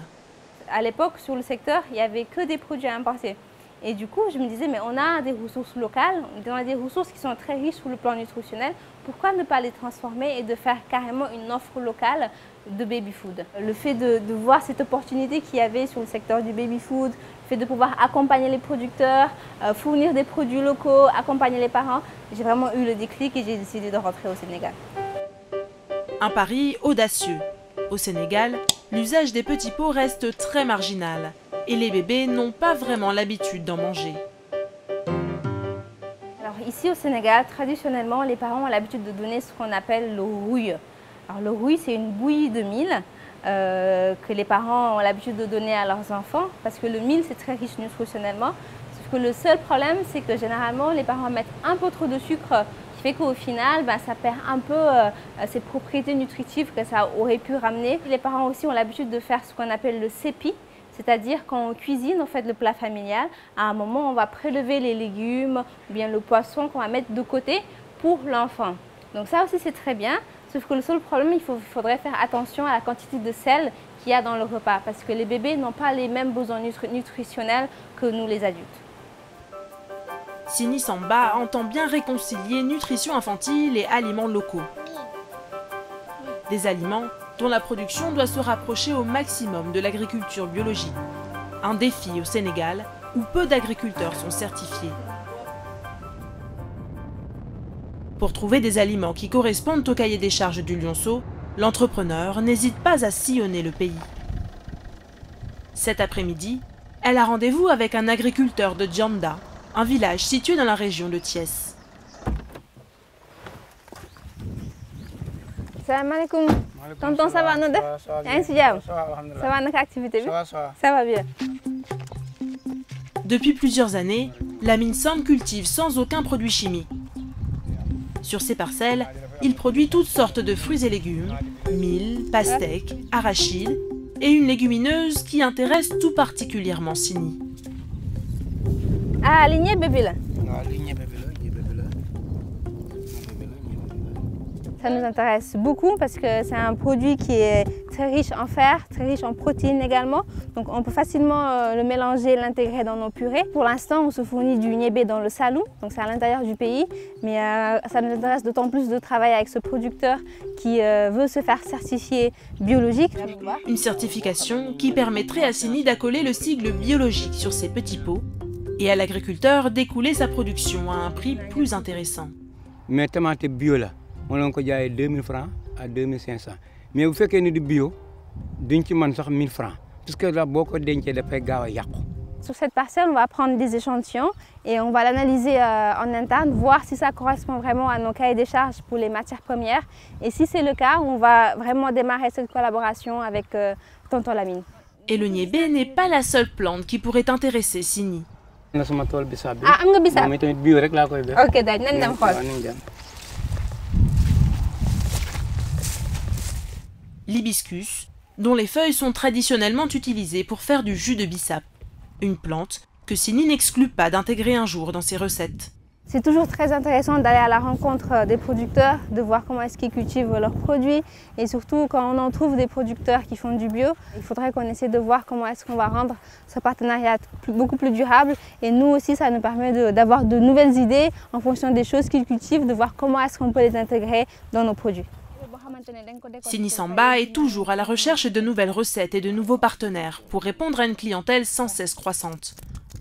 À l'époque, sur le secteur, il n'y avait que des produits importés. Et du coup, je me disais, mais on a des ressources locales, on a des ressources qui sont très riches sur le plan nutritionnel. Pourquoi ne pas les transformer et de faire carrément une offre locale de baby-food Le fait de, voir cette opportunité qu'il y avait sur le secteur du baby-food, le fait de pouvoir accompagner les producteurs, euh, fournir des produits locaux, accompagner les parents, j'ai vraiment eu le déclic et j'ai décidé de rentrer au Sénégal. Un pari audacieux. Au Sénégal, l'usage des petits pots reste très marginal et les bébés n'ont pas vraiment l'habitude d'en manger. Alors ici au Sénégal, traditionnellement, les parents ont l'habitude de donner ce qu'on appelle le rouille. Alors le rouille, c'est une bouillie de mil euh, que les parents ont l'habitude de donner à leurs enfants parce que le mil, c'est très riche nutritionnellement. Sauf que le seul problème, c'est que généralement, les parents mettent un peu trop de sucre qui fait qu'au final, ben, ça perd un peu euh, ses propriétés nutritives que ça aurait pu ramener. Les parents aussi ont l'habitude de faire ce qu'on appelle le sépi. C'est-à-dire quand cuisine en fait, le plat familial, à un moment, on va prélever les légumes ou bien le poisson qu'on va mettre de côté pour l'enfant. Donc ça aussi, c'est très bien. Sauf que le seul problème, il, faudrait faire attention à la quantité de sel qu'il y a dans le repas parce que les bébés n'ont pas les mêmes besoins nutritionnels que nous, les adultes. Sini Samba entend bien réconcilier nutrition infantile et aliments locaux. Des aliments dont la production doit se rapprocher au maximum de l'agriculture biologique. Un défi au Sénégal, où peu d'agriculteurs sont certifiés. Pour trouver des aliments qui correspondent au cahier des charges du lionceau, l'entrepreneur n'hésite pas à sillonner le pays. Cet après-midi, elle a rendez-vous avec un agriculteur de Djanda, un village situé dans la région de Thiès. Salam alaikum. tonton ça va noo def yaa ngi si jàmm ça va naka activité bi? Ça va bien. Depuis plusieurs années, la mine Sam cultive sans aucun produit chimique. Sur ses parcelles, il produit toutes sortes de fruits et légumes, mil, pastèques, arachides et une légumineuse qui intéresse tout particulièrement Sini. Ah, lignée bébé là Ça nous intéresse beaucoup parce que c'est un produit qui est très riche en fer, très riche en protéines également. Donc on peut facilement euh, le mélanger, l'intégrer dans nos purées. Pour l'instant, on se fournit du niébé dans le salou, donc c'est à l'intérieur du pays. Mais euh, ça nous intéresse d'autant plus de travailler avec ce producteur qui euh, veut se faire certifier biologique. Une certification qui permettrait à Sini d'accoler le sigle biologique sur ses petits pots et à l'agriculteur d'écouler sa production à un prix plus intéressant. mais bio la moo leen ko jaayee 2000 francs à 2500 mais bu fekkee ni du bio duñ ci mën sax 1000 francs parce que là boo ko dencee dafay gaaw a yàqu. Sur cette parcelle, on va prendre des échantillons et on va l'analyser euh, en interne, voir si ça correspond vraiment à nos cahiers des charges pour les matières premières. Et si c'est le cas, on va vraiment démarrer cette collaboration avec euh, Tonton Lamine. Et le niébé n'est pas la seule plante qui pourrait intéresser Sini. ah am L'hibiscus, dont les feuilles sont traditionnellement utilisées pour faire du jus de bissap. Une plante que Sini n'exclut pas d'intégrer un jour dans ses recettes. C'est toujours très intéressant d'aller à la rencontre des producteurs, de voir comment est-ce qu'ils cultivent leurs produits et surtout quand on en trouve des producteurs qui font du bio, il faudrait qu'on essaie de voir comment est-ce qu'on va rendre ce partenariat beaucoup plus durable et nous aussi ça nous permet de- d'avoir de, nouvelles idées en fonction des choses qu'ils cultivent, de voir comment est-ce qu'on peut les intégrer dans nos produits. Sini Samba est toujours à la recherche de nouvelles recettes et de nouveaux partenaires pour répondre à une clientèle sans cesse croissante.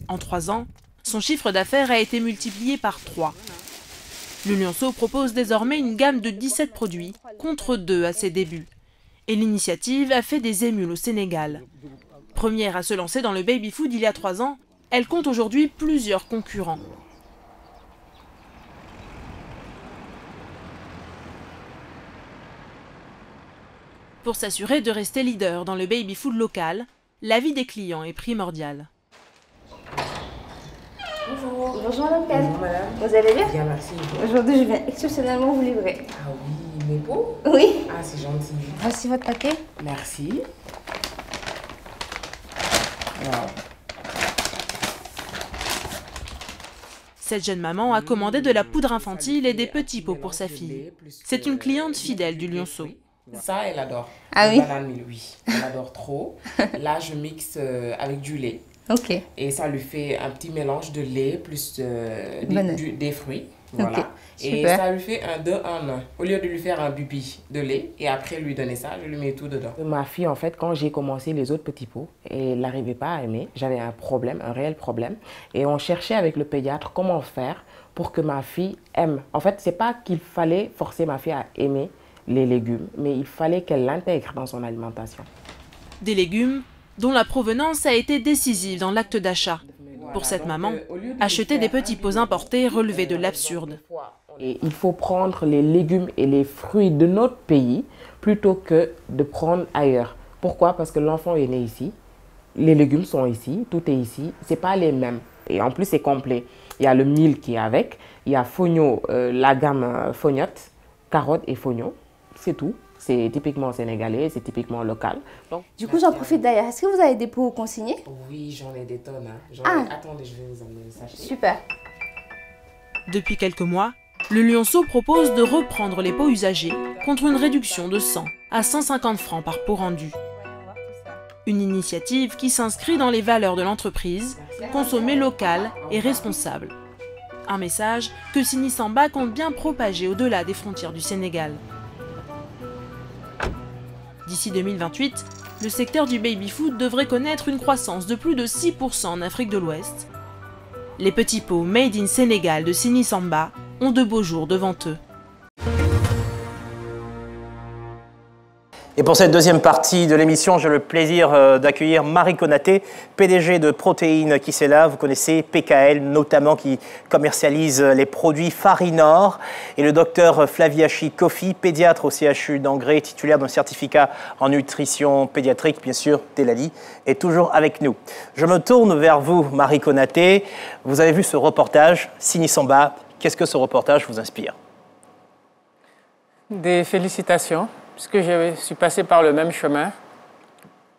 En trois ans, son chiffre d'affaires a été multiplié par 3. Le Lionceau propose désormais une gamme de 17 produits, contre 2 à ses débuts. Et l'initiative a fait des émules au Sénégal. Première à se lancer dans le baby-food il y a 3 ans, elle compte aujourd'hui plusieurs concurrents. Pour s'assurer de rester leader dans le baby-food local, l'avis des clients est primordial. Bonjour. Bonjour. Bonjour, madame. Vous allez bien? Bien, merci. Aujourd'hui je viens exceptionnellement vous livrer. Ah oui, mes pots Oui. Ah, c'est gentil. Voici votre paquet. Merci. Wow. Cette jeune maman a commandé de la poudre infantile et des petits pots pour sa fille. C'est une cliente fidèle du Lionceau. Ça, elle adore. Ah Le oui banane mil, oui. Elle adore trop. Là, je mixe euh, avec du lait. Ok. Et ça lui fait un petit mélange de lait plus euh, des, Banane. du- des fruits. Ok, Voilà. Et super. ça lui fait un 2 en 1. Au lieu de lui faire un bubi de lait et après lui donner ça, je lui mets tout dedans. Ma fille, en fait, quand j'ai commencé les autres petits pots, elle n'arrivait pas à aimer. J'avais un problème, un réel problème. Et on cherchait avec le pédiatre comment faire pour que ma fille aime. En fait, c'est pas qu'il fallait forcer ma fille à aimer les légumes, mais il fallait qu'elle l'intègre dans son alimentation. Des légumes dont la provenance a été décisive dans l'acte d'achat. Pour cette maman, acheter des petits pots importés relevait de l'absurde. Et il faut prendre les légumes et les fruits de notre pays plutôt que de prendre ailleurs. Pourquoi? Parce que l'enfant est né ici, les légumes sont ici, tout est ici, c'est pas les mêmes. Et en plus, c'est complet. Il y a le mil qui est avec, il y a fogno, euh, la gamme euh, fognotte, carotte et fogno, c'est tout. C'est typiquement sénégalais, c'est typiquement local. Donc, Du coup j'en profite d'ailleurs. Est-ce que vous avez des pots consignés oui, j'en ai des tonnes. hein. Ah. ai- Attendez, je vais vous emmener le sachet. Super. Depuis quelques mois, le Lionceau propose de reprendre les pots usagés contre une réduction de 100 à 150 francs par pot rendu. Une initiative qui s'inscrit dans les valeurs de l'entreprise, consommer local et responsable. Un message que Sini Samba compte bien propager au-delà des frontières du Sénégal. D'ici 2028, le secteur du baby-food devrait connaître une croissance de plus de 6% en Afrique de l'Ouest les petits pots made in Sénégal de Sini Samba ont de beaux jours devant eux. Et pour cette deuxième partie de l'émission, j'ai le plaisir euh, d'accueillir Marie Konaté, PDG de Protéines là. Vous connaissez PKL notamment qui commercialise les produits Farinor et le docteur Flaviachi Kofi, pédiatre au CHU d'Angré, titulaire d'un certificat en nutrition pédiatrique, bien sûr, Delali, est toujours avec nous. Je me tourne vers vous, Marie Konaté. Vous avez vu ce reportage, Sini Samba. Qu'est-ce que ce reportage vous inspire? Des félicitations, puisque je suis passé par le même chemin,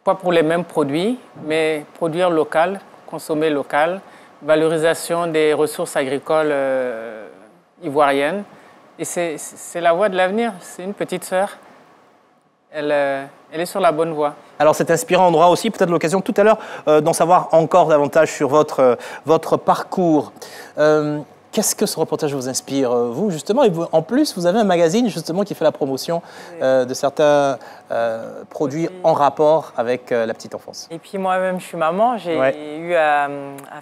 pas pour les mêmes produits, mais produire local, consommer local, valorisation des ressources agricoles euh, ivoiriennes Et c'est la voie de l'avenir. C'est une petite sœur. Elle, euh, elle, est sur la bonne voie. Alors c'est inspirant, on aura aussi peut-être l'occasion tout à l'heure euh, d'en savoir encore davantage sur votre, votre parcours. Qu'est-ce que ce reportage vous inspire, euh, vous, justement? Et en plus, vous avez un magazine, justement, qui fait la promotion euh, de certains euh, produits en rapport avec la petite enfance. Et puis moi-même, je suis maman. J'ai eu à,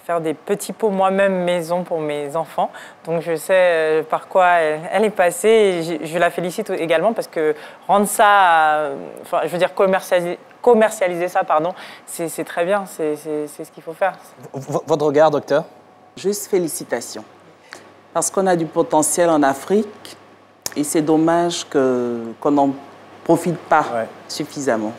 faire des petits pots moi-même maison pour mes enfants. Donc je sais par quoi elle, est passée. Et je, la félicite également parce que rendre ça, enfin, je veux dire commercialiser, commercialiser ça, pardon, c'est très bien. C'est ce qu'il faut faire. votre regard, docteur? Juste félicitations parce qu'on a du potentiel en Afrique et c'est dommage qu'on n'en profite pas suffisamment.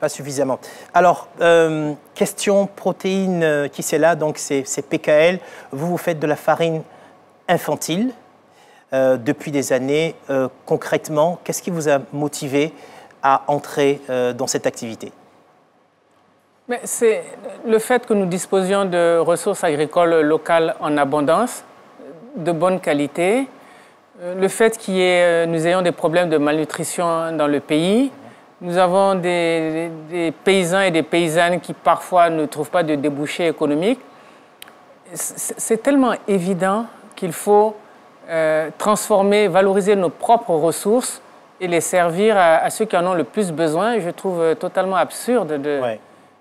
Pas suffisamment. Alors, euh, question protéines euh, qui c'est là, donc c'est PKL. Vous, vous faites de la farine infantile euh, depuis des années. concrètement, qu'est-ce qui vous a motivé à entrer dans cette activité? C'est le fait que nous disposions de ressources agricoles locales en abondance de bonne qualité, euh, le fait que euh, nous ayons des problèmes de malnutrition dans le pays, nous avons des, paysans et des paysannes qui parfois ne trouvent pas de débouchés économiques. C'est tellement évident qu'il faut euh, transformer, valoriser nos propres ressources et les servir à, ceux qui en ont le plus besoin. Je trouve totalement absurde de...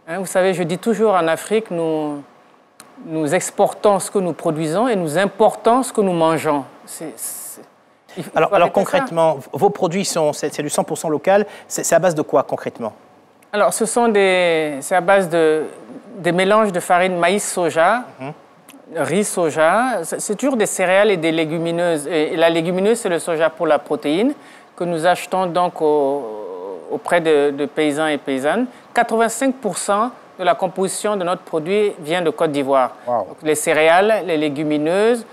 Hein, vous savez, je dis toujours en Afrique, nous, nous exportons ce que nous produisons et nous importons ce que nous mangeons. alors, alors concrètement, vos produits, sont, c'est, du 100% local. C'est, à base de quoi concrètement? Alors, ce sont des, c'est à base de, des mélanges de farine maïs-soja, mhm. riz-soja. C'est toujours des céréales et des légumineuses. Et la légumineuse, c'est le soja pour la protéine que nous achetons donc auprès de, de paysans et paysannes. 85 de la composition de notre produit vient de Côte d'Ivoire. Les céréales, les légumineuses,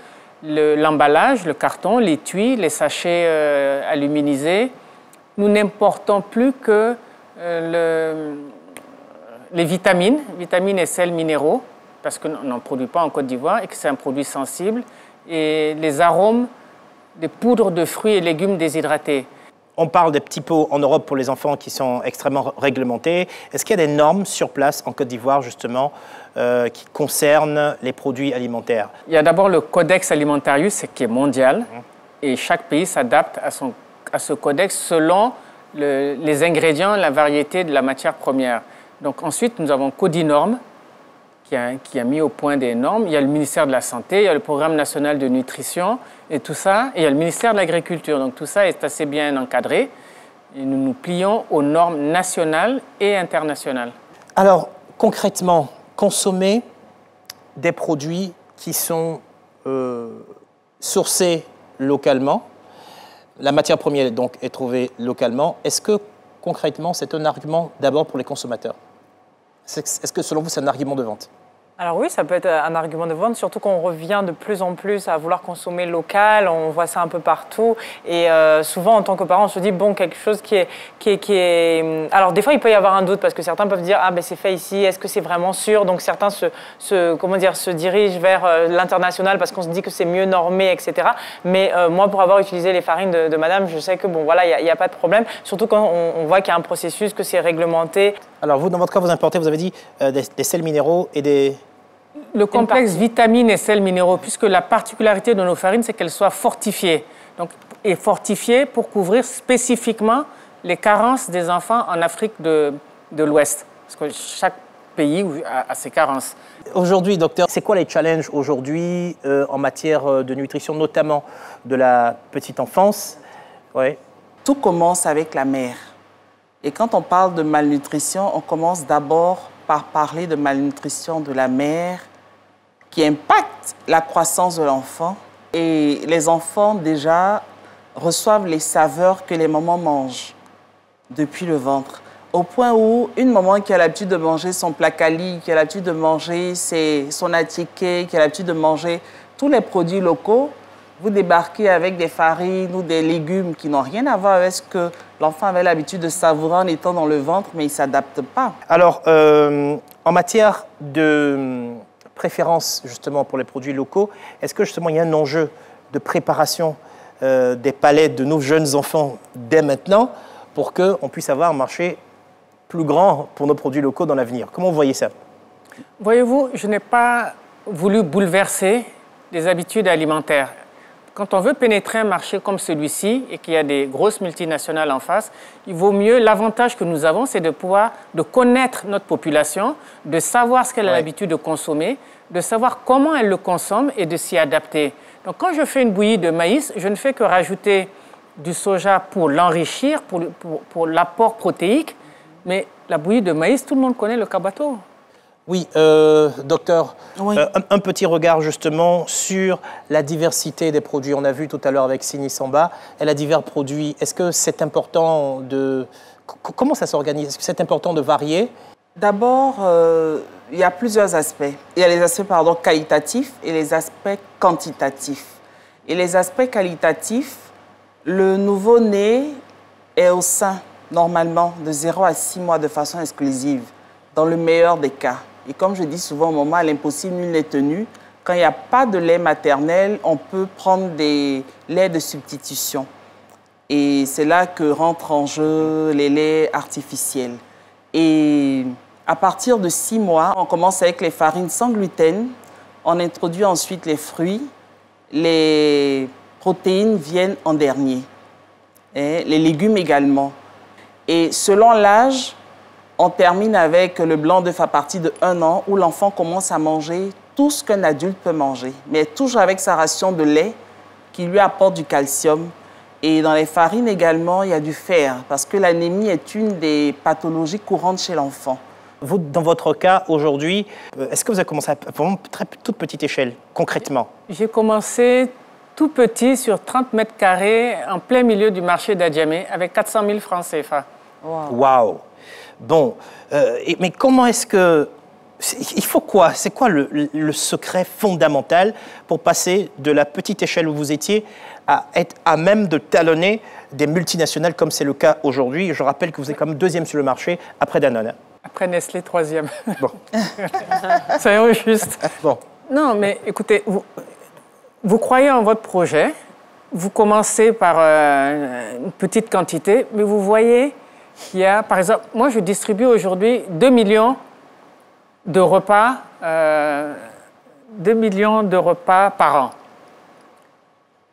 l'emballage, le, carton, les tuiles, les sachets euh, aluminisés. Nous n'importons plus que euh, les vitamines, vitamines et sels minéraux, parce qu'on n'en produit pas en Côte d'Ivoire et que c'est un produit sensible, et les arômes des poudres de fruits et légumes déshydratés. On parle des petits pots en Europe pour les enfants qui sont extrêmement réglementés. Est-ce qu'il y a des normes sur place en Côte d'Ivoire, justement, euh, qui concernent les produits alimentaires? Il y a d'abord le Codex Alimentarius qui est mondial. Mmh. Et chaque pays s'adapte à, à ce codex selon les ingrédients, la variété de la matière première. Donc ensuite, nous avons Codinorme, qui a, mis au point des normes. Il y a le ministère de la Santé, il y a le Programme national de nutrition, et tout ça, et il y a le ministère de l'Agriculture. Donc tout ça est assez bien encadré. Nous nous plions aux normes nationales et internationales. Alors, concrètement, consommer des produits qui sont euh, sourcés localement, la matière première donc est trouvée localement, est-ce que concrètement c'est un argument d'abord pour les consommateurs? Est-ce que selon vous c'est un argument de vente? Alors oui, ça peut être un argument de vente, surtout qu'on revient de plus en plus à vouloir consommer local, on voit ça un peu partout. Et euh, souvent, en tant que parent, on se dit, bon, quelque chose qui est, qui est. Hum, alors des fois, il peut y avoir un doute, parce que certains peuvent dire, ah ben c'est fait ici, est-ce que c'est vraiment sûr? Donc certains se, se, comment dire, se dirigent vers euh, l'international parce qu'on se dit que c'est mieux normé, etc. Mais euh, moi, pour avoir utilisé les farines de, madame, je sais que, bon, voilà, il n'y a, pas de problème, surtout quand on, voit qu'il y a un processus, que c'est réglementé. Alors vous, dans votre cas, vous importez, vous avez dit, des sels minéraux et des le complexe vitamines et sels minéraux, puisque la particularité de nos farines, c'est qu'elles soient fortifiées. Donc, et fortifiées pour couvrir spécifiquement les carences des enfants en Afrique de, de l'Ouest. Parce que chaque pays a, ses carences. Aujourd'hui, docteur, c'est quoi les challenges aujourd'hui euh, en matière euh, de nutrition, notamment de la petite enfance? Ouais. Tout commence avec la mère. Et quand on parle de malnutrition, on commence d'abord par parler de malnutrition de la mère qui impacte la croissance de l'enfant. Et les enfants, déjà, reçoivent les saveurs que les mamans mangent depuis le ventre. Au point où une maman qui a l'habitude de manger son placali, qui a l'habitude de manger son attiqué, qui a l'habitude de manger tous les produits locaux, vous débarquez avec des farines ou des légumes qui n'ont rien à voir avec ce que l'enfant avait l'habitude de savourer en étant dans le ventre, mais il ne s'adapte pas. Alors, euh, en matière de préférence justement pour les produits locaux, est-ce que justement il y a un enjeu de préparation euh, des palettes de nos jeunes enfants dès maintenant pour qu'on puisse avoir un marché plus grand pour nos produits locaux dans l'avenir? Comment vous voyez ça? Voyez-vous, je n'ai pas voulu bouleverser les habitudes alimentaires. Quand on veut pénétrer un marché comme celui-ci et qu'il y a des grosses multinationales en face, il vaut mieux, l'avantage que nous avons, c'est de pouvoir, de connaître notre population, de savoir ce qu'elle a l'habitude de consommer, de savoir comment elle le consomme et de s'y adapter. Donc quand je fais une bouillie de maïs, je ne fais que rajouter du soja pour l'enrichir, pour, pour, pour l'apport protéique, mais la bouillie de maïs, tout le monde connaît le kabato. Oui, euh, docteur, euh, un, un, petit regard justement sur la diversité des produits. On a vu tout à l'heure avec Sini Samba, elle a divers produits. Est-ce que c'est important de... Comment ça s'organise? Est-ce que c'est important de varier? D'abord, euh, il y a plusieurs aspects. Il y a les aspects pardon, qualitatifs et les aspects quantitatifs. Et les aspects qualitatifs, le nouveau-né est au sein, normalement, de 0 à 6 mois de façon exclusive, dans le meilleur des cas. Et comme je dis souvent au moment, à l'impossible, nul n'est tenu. Quand il n'y a pas de lait maternel, on peut prendre des laits de substitution. Et c'est là que rentrent en jeu les laits artificiels. Et à partir de six mois, on commence avec les farines sans gluten. On introduit ensuite les fruits. Les protéines viennent en dernier. Les légumes également. Et selon l'âge, on termine avec le blanc d'œuf à partir de un an où l'enfant commence à manger tout ce qu'un adulte peut manger, mais toujours avec sa ration de lait qui lui apporte du calcium. Et dans les farines également, il y a du fer, parce que l'anémie est une des pathologies courantes chez l'enfant. Vous, dans votre cas, aujourd'hui, euh, est-ce que vous avez commencé à vraiment très toute petite échelle, concrètement? J'ai commencé tout petit, sur 30 mètres carrés, en plein milieu du marché d'Adjamé, avec 400 000 francs CFA. Waouh wow. Bon, euh, mais comment est-ce que... Il faut quoi C'est quoi le, le, secret fondamental pour passer de la petite échelle où vous étiez à être à même de talonner des multinationales comme c'est le cas aujourd'hui? Je rappelle que vous êtes quand même deuxième sur le marché après Danone. Après Nestlé, troisième. Bon. Soyons justes. Bon. Non, mais écoutez, vous, vous croyez en votre projet, vous commencez par euh, une petite quantité, mais vous voyez qu'il y a, par exemple, moi je distribue aujourd'hui 2 millions de repas, euh, 2 millions de repas par an.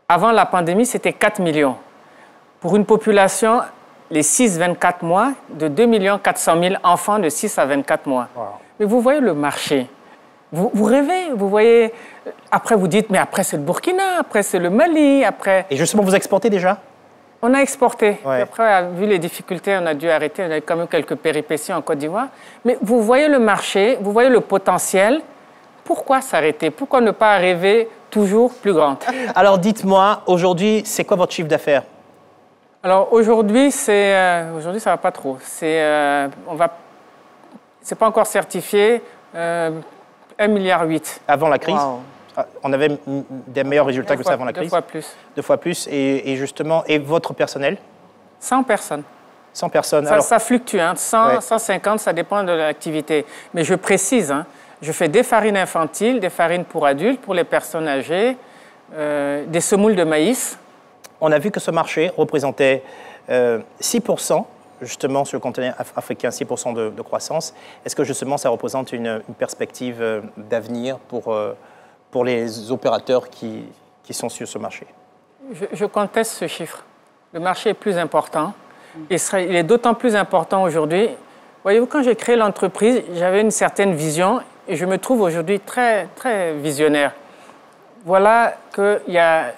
Avant la pandémie, c'était 4 millions. Pour une population, les 6-24 mois, de 2 400 000 enfants de 6 à 24 mois. Wow. Mais vous voyez le marché. Vous, vous, rêvez, vous voyez. Après, vous dites, mais après, c'est le Burkina, après, c'est le Mali, après. Et justement, vous exportez déjà? On a exporté. Ouais. Après, vu les difficultés, on a dû arrêter. On a eu quand même quelques péripéties en Côte d'Ivoire. Mais vous voyez le marché, vous voyez le potentiel. Pourquoi s'arrêter? Pourquoi ne pas rêver toujours plus grand? Alors, dites-moi, aujourd'hui, c'est quoi votre chiffre d'affaires? Alors aujourd'hui, c'est euh, aujourd'hui ça va pas trop. C'est euh, on va, c'est pas encore certifié. Euh, 1 milliard 8. Avant la crise? Wow. On avait des meilleurs résultats deux que fois, ça avant la deux crise. fois plus. Deux fois plus. Et, et, justement, et votre personnel? 100 personnes. 100 personnes. Ça, Alors, ça fluctue, hein. 100, Ouais. 150, ça dépend de l'activité. Mais je précise, hein, je fais des farines infantiles, des farines pour adultes, pour les personnes âgées, euh, des semoules de maïs. on a vu que ce marché représentait euh, 6%, justement, sur le continent af- africain, 6% de, de croissance. Est-ce que justement ça représente une, une perspective euh, d'avenir pour, euh, pour les opérateurs qui, qui sont sur ce marché Je, je conteste ce chiffre. Le marché est plus important. Il, serait- il est d'autant plus important aujourd'hui. Voyez-vous, quand j'ai créé l'entreprise, j'avais une certaine vision et je me trouve aujourd'hui très, très visionnaire. Voilà qu'il y a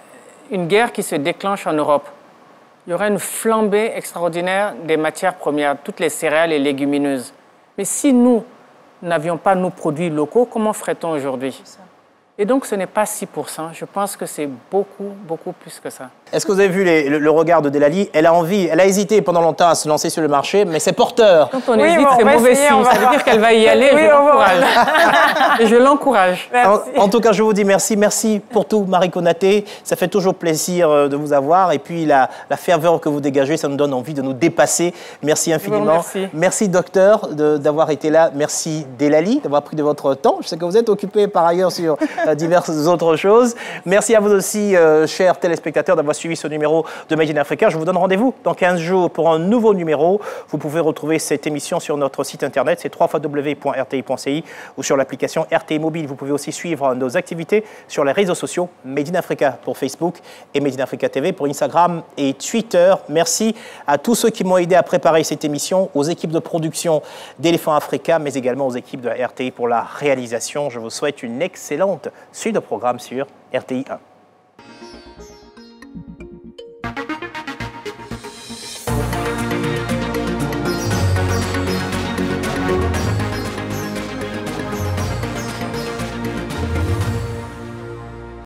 une guerre qui se déclenche en Europe. Il y aura une flambée extraordinaire des matières premières, toutes les céréales et légumineuses. Mais si nous n'avions pas nos produits locaux, comment ferait-on aujourd'hui? Et donc ce n'est pas 6%, je pense que c'est beaucoup, beaucoup plus que ça. Est-ce que vous avez vu les- le, le regard de Delali? Elle a envie, elle a hésité pendant longtemps à se lancer sur le marché, mais c'est porteur. Quand on hésite, c'est mauvais signe. Ça veut dire qu'elle va y aller. Oui, je on va l'encourage. En, en tout cas, je vous dis merci. Merci pour tout, Marie Konaté. Ça fait toujours plaisir euh, de vous avoir. Et puis, la, la ferveur que vous dégagez, ça nous donne envie de nous dépasser. Merci infiniment. remercie. Merci, docteur, d'avoir été là. Merci, Delali, d'avoir pris de votre temps. Je sais que vous êtes occupé par ailleurs sur euh, diverses autres choses. Merci à vous aussi, euh, chers téléspectateurs, d'avoir suivi ce numéro de Made Africa. Je vous donne rendez-vous dans 15 jours pour un nouveau numéro. Vous pouvez retrouver cette émission sur notre site internet, c'est www.rti.ci ou sur l'application RTI Mobile. Vous pouvez aussi suivre nos activités sur les réseaux sociaux Made Africa pour Facebook et Made Africa TV pour Instagram et Twitter. Merci à tous ceux qui m'ont aidé à préparer cette émission, aux équipes de production d'Éléphant Africa, mais également aux équipes de RTI pour la réalisation. Je vous souhaite une excellente suite de programme sur RTI 1.